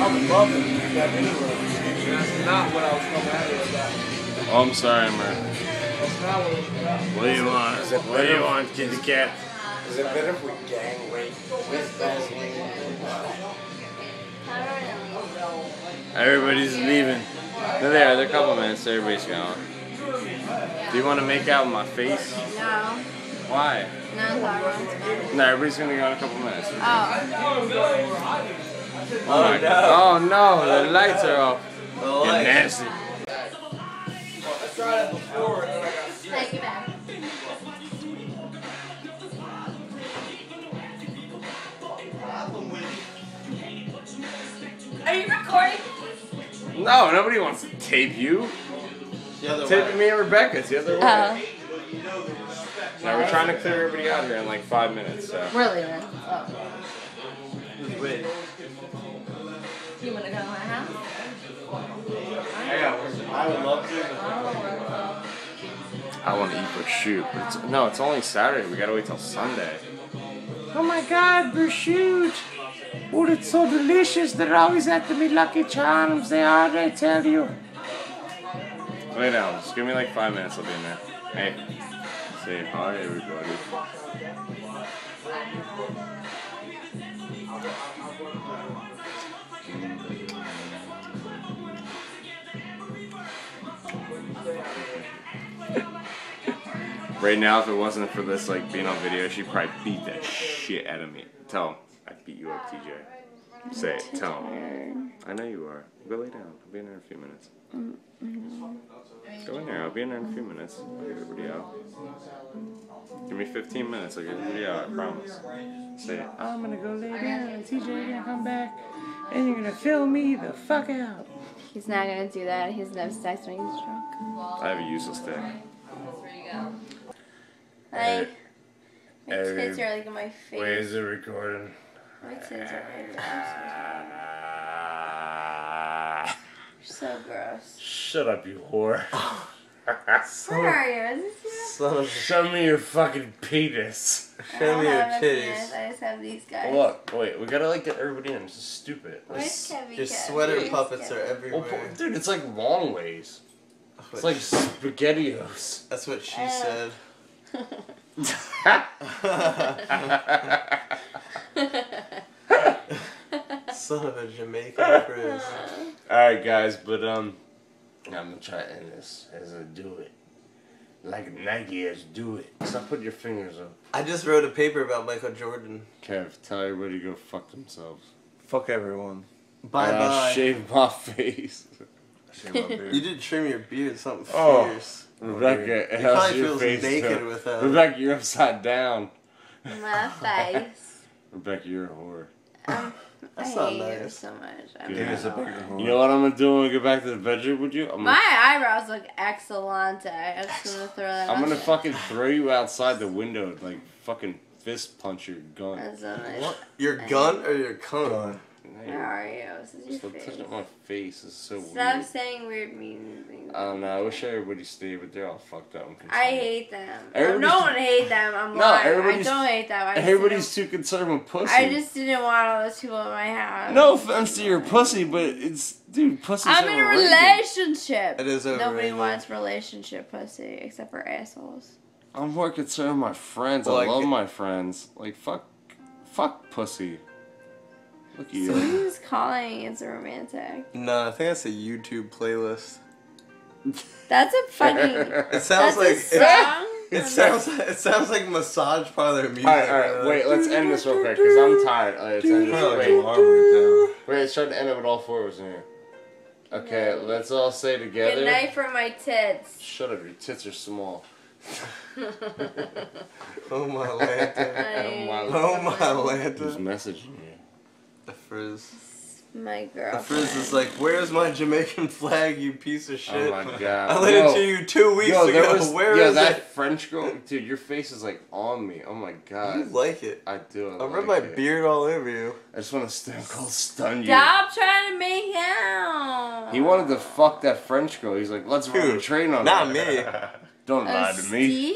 M: I would love it. That anyway. That's not what I was coming at you about.
I: Oh, I'm sorry, man.
M: That's not what it was about.
I: What do you want? What do you want, kitty cat?
L: Is it better if we gang rape with Vaseline?
I: Everybody's leaving. They're there. They're a couple minutes. Everybody's gone. Do you want to make out my face?
S: No,
I: Why?
S: no.
I: No, everybody's gonna go in a couple minutes.
S: Oh,
I: Oh, my oh, God. Oh no, the lights are off.
L: The
I: You're nasty.
M: I tried it before and then I got sick.
S: thank you, man. Are you recording?
I: No, nobody wants to tape you.
L: The
I: Tape me and Rebecca. It's the other way.
S: Oh,
I: Now we're trying to clear everybody out here in like five minutes. So.
S: we're. Oh.
L: Wait.
S: You wanna go to my house?
L: I would love to.
I: I want to eat prosciutto. But it's, no, it's only Saturday. We gotta wait till Sunday. Oh my God, prosciutto! Oh, it's so delicious. They're always at the me Lucky Charms. They are. They tell you. Lay down. Just give me like five minutes. I'll be in there. Hey, say hi, everybody. Right now, if it wasn't for this like being on video, she'd probably beat the shit out of me. Tell him I beat you up, TJ. Say it. Tell him. I know you are. Go lay down. I'll be in there in a few minutes. Go in there. I'll be in there in a few minutes. I'll get everybody out. Give me 15 minutes. I'll get everybody out. I promise. Say it. I'm gonna go lay down. TJ gonna come back, and you're gonna fill me the fuck out.
S: He's not gonna do that. He's never sex when he's drunk.
I: I have a useless dick.
S: Like, my
I: Hey,
S: tits are like in my face.
I: Where's the recording?
S: My tits are like You're <laughs> so gross.
I: Shut up, you whore. <laughs> <laughs>
S: Where are you? Is this you?
L: Son of
I: Show me your fucking penis.
L: Show me your
S: penis,
L: titties.
S: I just have these guys.
I: Look, wait, we gotta like get everybody in. This is stupid.
S: Where's
L: Your,
S: Kevin?
L: your
S: Cat?
L: sweater
S: Where's
L: puppets
S: Kevin?
L: are everywhere.
I: dude, it's like long ways. It's like spaghettios.
L: That's what she
S: Uh.
L: said. Son of a Jamaican cruise.
I: Alright, guys, but um, I'm gonna try to end this as I do it. Like Nike has do it. Stop putting your fingers up.
L: I just wrote a paper about Michael Jordan.
I: Kev, tell everybody to go fuck themselves.
L: Fuck everyone. Bye
I: And I'll
L: bye.
I: shave my <laughs> face. <laughs>
L: You did trim your beard, something
I: Oh,
L: fierce.
I: Rebecca,
L: He
I: how's
L: probably
I: your
L: feels
I: face
L: naked
I: doing?
L: with that.
I: Rebecca, you're upside down.
S: My <laughs> face.
I: Rebecca, you're a whore.
L: Um, <laughs> That's
S: I
L: not
S: hate you so much. I'm
I: Yeah.
S: not-
I: You know what I'm gonna do when we get back to the bedroom with you? I'm
S: My
I: gonna,
S: eyebrows look excellent. I'm just gonna throw that
I: I'm gonna
S: there.
I: fucking throw you outside the window and like fucking fist punch your gun.
S: That's so nice.
L: What? Your gun or your cunt?
I: Hey,
S: Where are you? This is your
I: Stop
S: face.
I: touching my face. It's so
S: Stop
I: weird.
S: saying weird mean things.
I: I don't know. I wish everybody stayed, but they're all fucked up. and
S: I hate them.
I: Everybody's-
S: no one hate them. I'm
I: No,
S: lying. I
I: everybody's-
S: don't hate them. I just
I: Everybody's too concerned with pussy.
S: I just didn't want all those people in my house.
I: No offense to your pussy, but it's dude, pussy's
S: I'm in a relationship.
I: It is
S: a
I: Nobody
S: wants relationship pussy except for assholes.
I: I'm more concerned with my friends.
L: Well,
I: I
L: I
I: love my friends. Like fuck, fuck pussy. Look at you.
S: Someone's calling. It's a romantic.
L: No, I think that's a YouTube playlist.
S: That's a fucking. <laughs>
L: It sounds
S: that's a
L: like
S: song? <laughs>
L: It, sounds. It sounds like massage parlor music.
I: Alright, alright, wait, let's end this real quick, because I'm tired. Alright, let's end this.
L: Probably
I: Wait,
L: alarm right
I: wait, let's to end it with all four of us in here. Okay, let's all say together.
S: Good night for my tits.
I: Shut up, your tits are small. <laughs>
L: Oh my lanta.
S: I-
L: Oh my lanta.
I: Who's
L: lanta.
I: messaging you?
L: The frizz.
S: My
L: The
S: girl.
L: frizz is like, where's my Jamaican <laughs> flag, you piece of shit?
I: Oh my <laughs> god.
L: I lit
I: Yo,
L: it to you two weeks
I: yo,
L: ago.
I: was- <laughs>
L: Where
I: yo,
L: is
I: that
L: it?
I: French girl, dude, your face is like on me. Oh my god.
L: You like it.
I: I do. I,
L: I
I: like
L: rubbed my
I: it.
L: beard all over you.
I: I just want to stone cold stun you.
S: Stop trying to make out.
I: He wanted to fuck that French girl. He's like, let's run a train on her.
L: Not
I: her."
L: me.
I: Don't
S: Uh,
I: lie to me.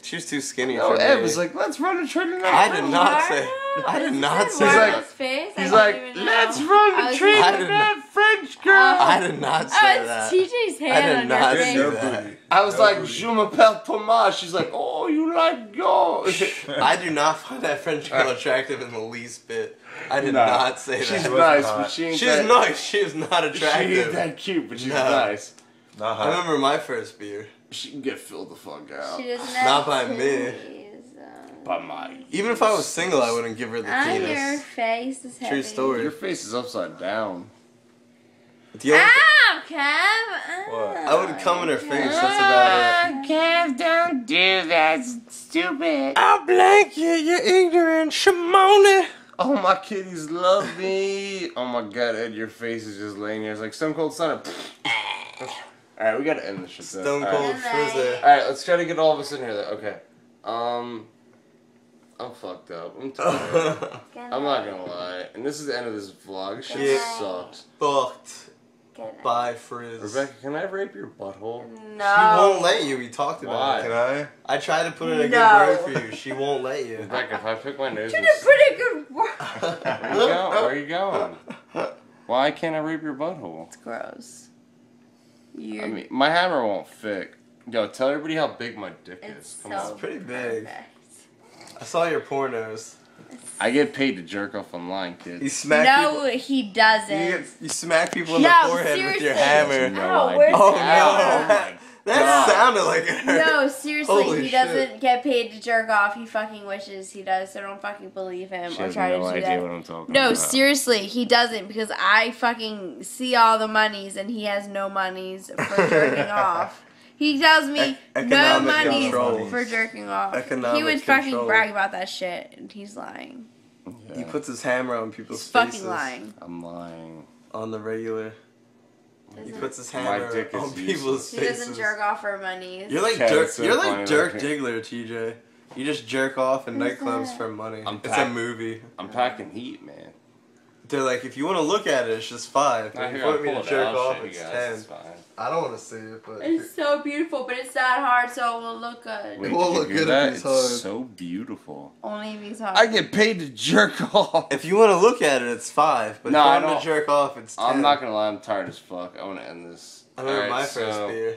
S: Steve?
L: was too skinny
I: No,
L: for
I: Ed
L: me.
I: was like, let's run a train on her.
L: I did not say. I did not say
S: in
I: He's
L: that.
I: like-
S: face?
I: He's like,
S: even know.
I: let's run the
S: was
I: train
L: I
I: on
L: did
I: that French <laughs> girl.
L: I did not oh, say
S: Oh,
L: that.
S: it's TJ's hand I
L: did
S: on
L: not say
S: face.
L: that.
I: I was like, je m'appelle Thomas. She's like, oh, you like go. <laughs>
L: I do not find that French girl <laughs> attractive in the least bit. I did
I: Nah.
L: not say that.
I: She's nice, but she ain't
L: She's
I: that,
L: nice. She is not attractive.
I: She ain't
L: attractive.
I: that cute, but she's
L: No.
I: nice.
L: I remember my first beer.
I: She can get filled the fuck out.
S: She doesn't
L: Not by me.
S: Titties.
I: By my.
L: Even if I was single, I wouldn't give her the
S: Ah, your
L: penis.
S: face is heavy.
L: True story.
I: Your face is upside down.
L: Do you ever-
S: Kev!
L: What? I would come in her face. That's about it.
I: Kev, don't do that. It's stupid.
L: I'll blank you, you ignorant Shimona.
I: Oh, my kitties love me. Oh my god, Ed, your face is just laying there. It's like Stone Cold Stunner. Alright, we gotta end this shit. though.
L: Stone
I: All right.
L: Cold Frizzer.
I: Alright, let's try to get all of us in here. Though. Okay. Um, I'm fucked up. I'm <laughs> tired. I'm not gonna lie. And this is the end of this vlog. Shit
L: Yeah.
I: sucks.
L: Fucked.
S: Good
L: Bye, Frizz.
I: Rebecca, can I rape your butthole?
S: No.
L: She won't let you. We talked about
I: Why?
L: it.
I: Can
L: I? I tried to put in a
S: No.
L: good word for you. She won't let you.
I: Rebecca, if I pick my nose,
S: You
I: and
S: did a pretty good work.
I: Where you going? Where are you going? Why can't I rape your butthole?
S: It's gross. You're
I: I mean, my hammer won't fit. Yo, tell everybody how big my dick
S: It's
I: is. Come
S: so
I: on.
L: It's pretty big.
S: perfect.
L: I saw your pornos.
I: I get paid to jerk off online, kids.
L: You smack
S: No,
L: people.
S: he doesn't.
L: You, get, you smack people in
S: No,
L: the forehead with your hammer.
I: No,
S: Ow,
I: I
S: where's
I: didn't.
L: Oh,
S: oh
L: no!
S: Oh, hammer? <laughs>
L: That, that
I: God.
L: sounded like it hurt.
S: No, <laughs> seriously,
L: Holy
S: he
L: shit.
S: doesn't get paid to jerk off. He fucking wishes he does, so don't fucking believe him
I: She
S: or try
I: no
S: to do
I: idea
S: that.
I: what I'm talking
S: No,
I: about.
S: seriously, he doesn't because I fucking see all the monies and he has no monies for jerking <laughs> off. He tells me
L: Ec-
S: no
L: money
S: monies
L: control.
S: for jerking off. he
L: Economic
S: would fucking
L: control.
S: brag about that shit, and he's lying.
L: He puts his hammer on people's
S: He's
L: faces.
S: fucking lying.
I: I'm lying.
L: On the regular. He
S: Doesn't-
L: puts his
I: My
L: hammer
I: dick is
L: on people's
S: He
L: faces.
S: He doesn't jerk off for money.
L: You're like
I: Okay,
L: Dirk.
I: so
L: you're like Dirk
I: I-
L: Diggler, TJ. You just jerk off in
S: Who's
L: nightclubs
S: that?
L: for money.
I: I'm
L: it's a movie.
I: I'm packing heat, man.
L: They're like, if you want to look at it, it's just five. If you
I: here,
L: want me to jerk off, it's
I: guys,
L: ten.
I: It's fine.
L: I don't want to see it, but
S: It's so beautiful, but it's not hard, so it will look good.
I: Wait,
L: It will look good if
I: that?
L: it's
I: It's
L: hard.
I: so beautiful.
S: Only if he's hard.
I: I get paid to jerk <laughs> off.
L: if you want to look at it, it's five. But
I: No,
L: if
I: I
L: want
I: don't-
L: to jerk off, it's ten.
I: I'm not gonna lie, I'm tired as fuck. I want to end this.
L: I remember
I: Alright,
L: my first
I: so,
L: beer.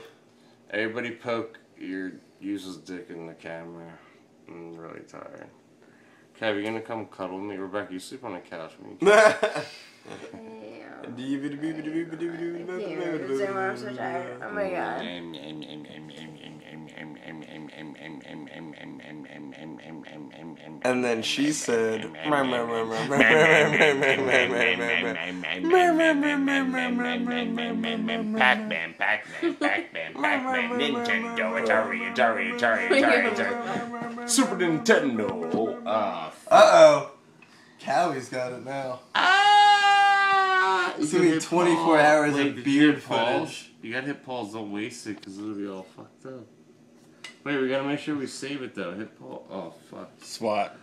I: Everybody poke your useless dick in the camera. I'm really tired. Kev, you gonna come cuddle me? Rebecca, you sleep on the couch with <laughs> me.
S: I'm so. Oh my god.
L: And then she said,
I: Pac-Man, Pac-Man, Pac-Man, Pac-Man, Nintendo, Atari, Atari, Atari, Atari, Atari. Super Nintendo. Ah, fuck.
L: Uh oh. Cowie's got it now.
I: Ah!
L: It's gonna be 24 hours
I: Wait,
L: of beard
I: you
L: footage.
I: You gotta hit pause, don't waste it, because it'll be all fucked up. Wait, we gotta make sure we save it though. Hit pause. Oh, fuck.
L: SWAT.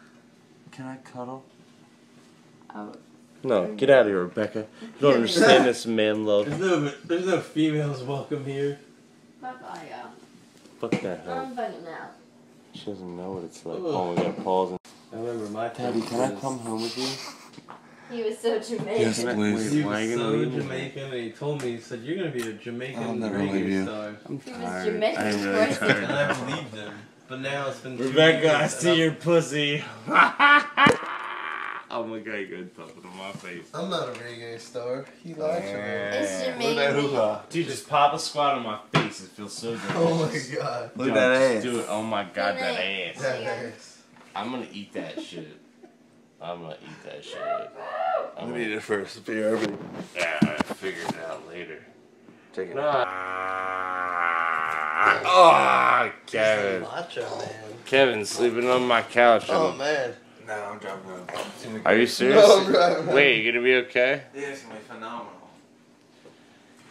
I: Can I cuddle?
S: Oh,
I: No, get out of here, Rebecca. You don't understand this man love.
L: There's no, there's no females welcome here.
J: Bye-bye, y'all.
I: Fuck that hoe.
J: I'm fucking out.
I: She doesn't know what it's like. Oh, we gotta pause. And...
L: I remember my
I: Daddy, can I come home with you?
J: He was so Jamaican.
I: Yes, please.
L: He was so? Jamaican, and he told me, he said, "You're gonna be a Jamaican
I: I'll never
L: reggae
I: leave you.
L: star."
I: I'm
J: He was. Jamaican
I: I'm really tired.
L: And I believed him, but now it's been. two
I: Rebecca, I
L: years,
I: see
L: and
I: your pussy. <laughs> oh my god, you good talking to my face.
L: I'm, I'm not a reggae star. He lied to me.
J: It's
I: Look at that
J: Jamaican.
I: hookah. Dude, just pop a squat on my face. It feels so good.
L: Oh my god.
I: Look at that ass. Do it. Oh my god, that ass.
L: That ass.
I: I'm gonna eat that shit. I'm gonna eat that shit. I'm
H: gonna eat it first. Be everything.
I: Yeah, I figured it out later.
H: Take it.
I: No. Oh, ah, ah, Kevin.
L: Macho man.
I: Kevin sleeping on my couch.
L: Oh
I: and-
L: man.
H: No, I'm driving home.
I: Are you serious?
L: No, I'm driving home.
I: Wait, you gonna be okay?
H: Yeah, it's gonna be phenomenal.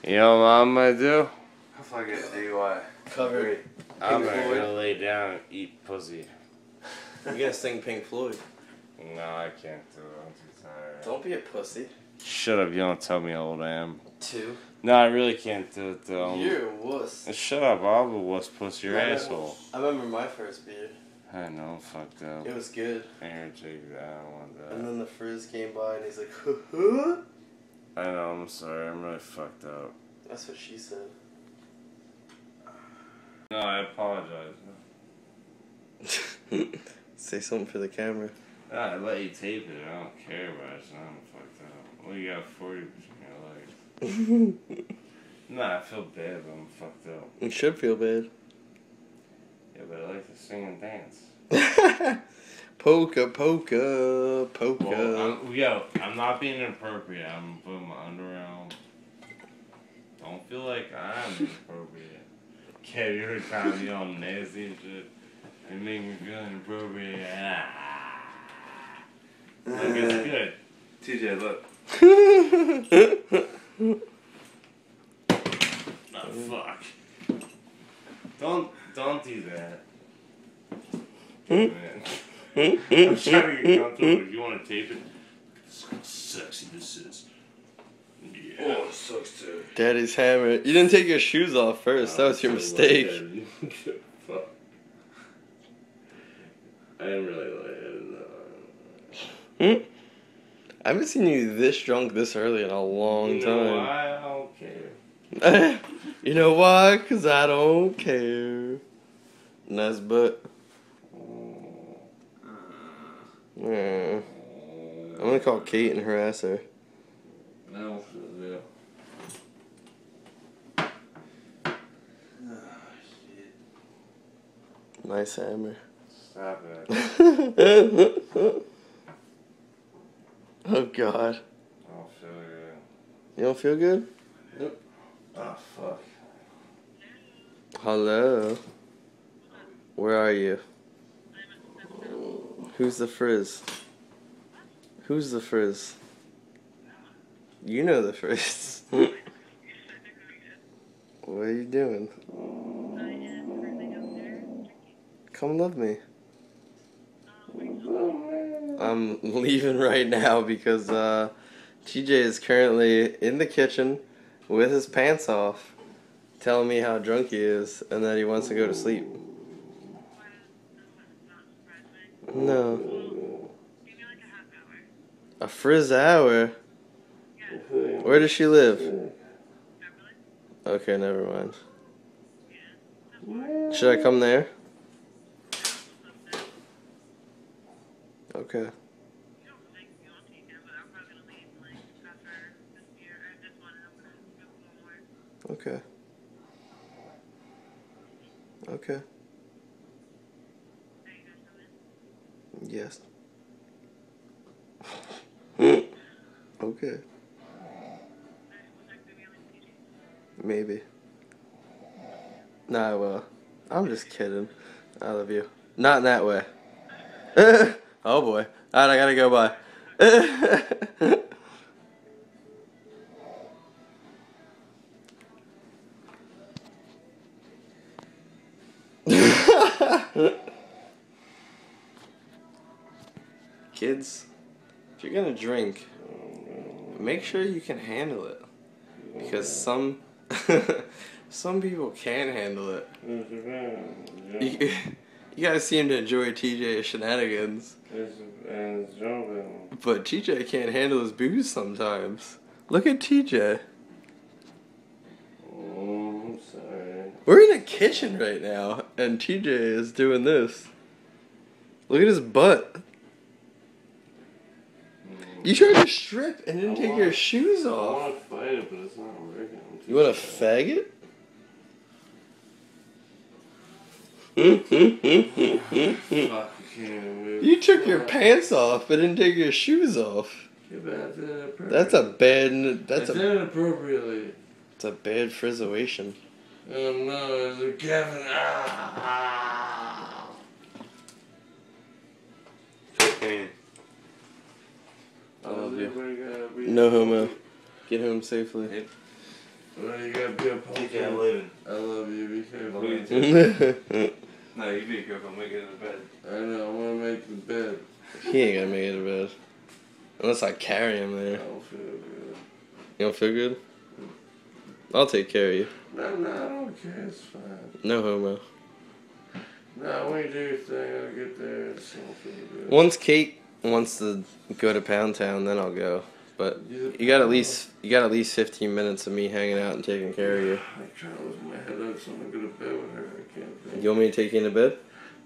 I: You know what I'm gonna do?
H: Hopefully I get a DUI.
L: Cover it.
I: I'm gonna lay down and eat pussy.
L: You gotta sing Pink Floyd.
I: No, I can't do it. I'm too tired.
L: Don't be a pussy.
I: Shut up! You don't tell me how old I am.
L: Two.
I: No, I really can't do it though.
L: You're a wuss.
I: Uh, shut up! I'm a wuss puss your
L: I remember-
I: asshole.
L: I remember my first beer.
I: I know, I'm fucked up.
L: It was good.
I: That. I don't want that.
L: And then the frizz came by and he's like, huh? <laughs>
I: I know, I'm sorry. I'm really fucked up.
L: That's what she said.
I: No, I apologize. <laughs>
L: Say something for the camera.
I: I let you tape it. I don't care about it. So I'm fucked up. Well, you got 40% of your life. <laughs> nah, I feel bad, but I'm fucked up.
L: You should feel bad.
I: Yeah, but I like to sing and dance. <laughs>
L: Polka, polka, polka.
I: Well, I'm, yo, I'm not being inappropriate. I'm putting my underwear on. Don't feel like I'm inappropriate. Kev, you're trying to be all nasty and shit. It make me feel inappropriate. Ah. Like, it's uh, good.
H: TJ, look.
I: Oh, fuck. Don't, don't do that. Hmm? Man. I'm trying to get comfortable. If you want to tape it, how sexy this is. Yeah.
H: Oh, it sucks too.
L: Daddy's hammer. You didn't take your shoes off first. That was your
I: I
L: mistake. <laughs>
I: Fuck. I didn't really like it. No.
L: Hmm? I haven't seen you this drunk this early in a long
I: You know
L: time.
I: why? I don't care. <laughs>
L: you know why? Cause I don't care. Nice butt. Yeah. I'm gonna call Kate and harass her.
I: No, yeah.
L: Nice hammer.
I: Stop it. <laughs>
L: oh God.
I: I don't feel good.
L: You don't feel good?
I: Nope. Oh, fuck.
L: Hello. Where are you? Who's the frizz? Who's the frizz? You know the frizz. <laughs> what are you doing? Come love me. I'm <laughs> leaving right now because uh, TJ is currently in the kitchen with his pants off, telling me how drunk he is and that he wants to go to sleep. No. A frizz hour? Where does she live? Okay, never mind. Should I come there? Okay. Okay. Okay. Yes. <laughs> okay. Maybe. Nah, well, I'm just kidding. I love you. Not in that way. <laughs> oh boy. Alright, I gotta go bye. <laughs> Kids, if you're gonna drink, make sure you can handle it. Because some <laughs> some people can handle it. Mm-hmm. <laughs> You, you guys seem to enjoy TJ's shenanigans. But TJ can't handle his booze sometimes. Look at TJ.
Q: Oh, I'm sorry.
L: We're in a kitchen right now, and TJ is doing this. Look at his butt. Mm. You tried to strip and didn't take your shoes
Q: I
L: off.
Q: want to fight it, but it's not working.
L: You want a faggot? You took your pants off but didn't take your shoes off.
Q: Get back to.
L: That's a bad. That's
Q: I
L: a.
Q: did it appropriately.
L: It's a bad frizzation.
Q: Oh no, it's a Kevin. Ah.
A: Cocaine.
L: I love you.
Q: Everybody gotta be-
L: No homo. Get home safely.
Q: Well, you gotta be a punk.
A: You can't live
Q: I love you. Be careful. <laughs>
A: No, you be careful. I'm gonna get in the bed.
Q: I know. I'm gonna make the bed.
L: he ain't gonna make it to bed. Unless I carry him
Q: I
L: there.
Q: don't feel good.
L: You don't feel good? I'll take care of you.
Q: No, no, I don't care. It's fine.
L: No homo.
Q: No, when you do your thing, I'll get there. It's don't feel good.
L: Once Kate wants to go to Pound Town, then I'll go. But you got at least you got at least fifteen minutes of me hanging out and taking care of you.
Q: I'm trying to lift my head up so I'm gonna go to bed with her. I can't think.
L: You want me to take you into bed?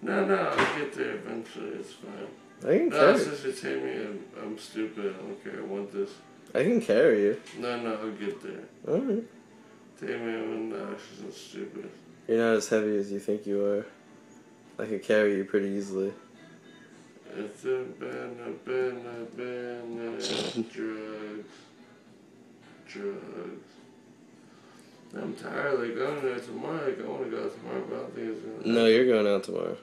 Q: No, no, I'll get there eventually. It's fine.
L: I can
Q: No,
L: carry.
Q: since you take me, I'm, I'm stupid. I don't care. I want this.
L: I can carry you.
Q: No, no, I'll get there.
L: Alright.
Q: Take me, I'm obnoxious and stupid.
L: You're not as heavy as you think you are. I could carry you pretty easily.
Q: It's a been a been a been a drugs. Drugs. I'm tired like going there tomorrow. Like, I want to go tomorrow, but I don't think it's gonna.
L: No, you're going out tomorrow.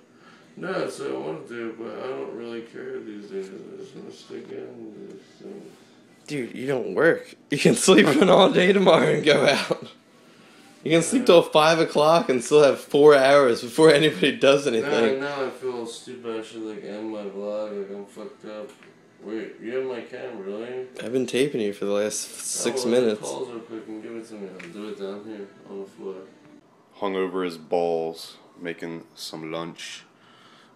Q: No, that's what I want to do, but I don't really care these days. I just want to stick in. This, um,
L: Dude, you don't work. You can sleep in all day tomorrow and go out. You can sleep till five o'clock and still have four hours before <laughs> anybody does
Q: now,
L: anything.
Q: now I feel stupid. I should like end my vlog. Like I'm fucked up. Wait, you have my camera, really?
L: I've been taping you for the last oh, six
Q: Oh,
L: minutes.
Q: Calls real quick and give it to me. I'll do it down here on the floor.
A: Hung over his balls, making some lunch,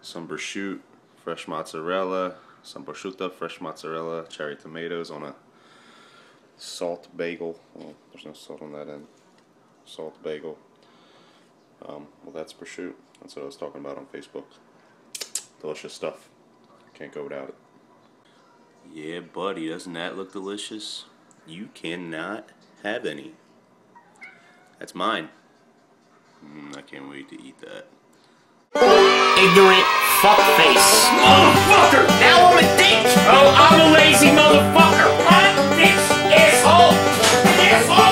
A: some prosciutto, fresh mozzarella, some prosciutto, fresh mozzarella, cherry tomatoes on a salt bagel. Well, there's no salt on that end. Salt bagel. Um, well, that's prosciutto. That's what I was talking about on Facebook. Delicious stuff. Can't go without it. Yeah, buddy, doesn't that look delicious? You cannot have any. That's mine. Mm, I can't wait to eat that.
T: Ignorant fuckface. Motherfucker! Now I'm a dick! Oh, I'm a lazy motherfucker! I'm a bitch! Asshole! Asshole!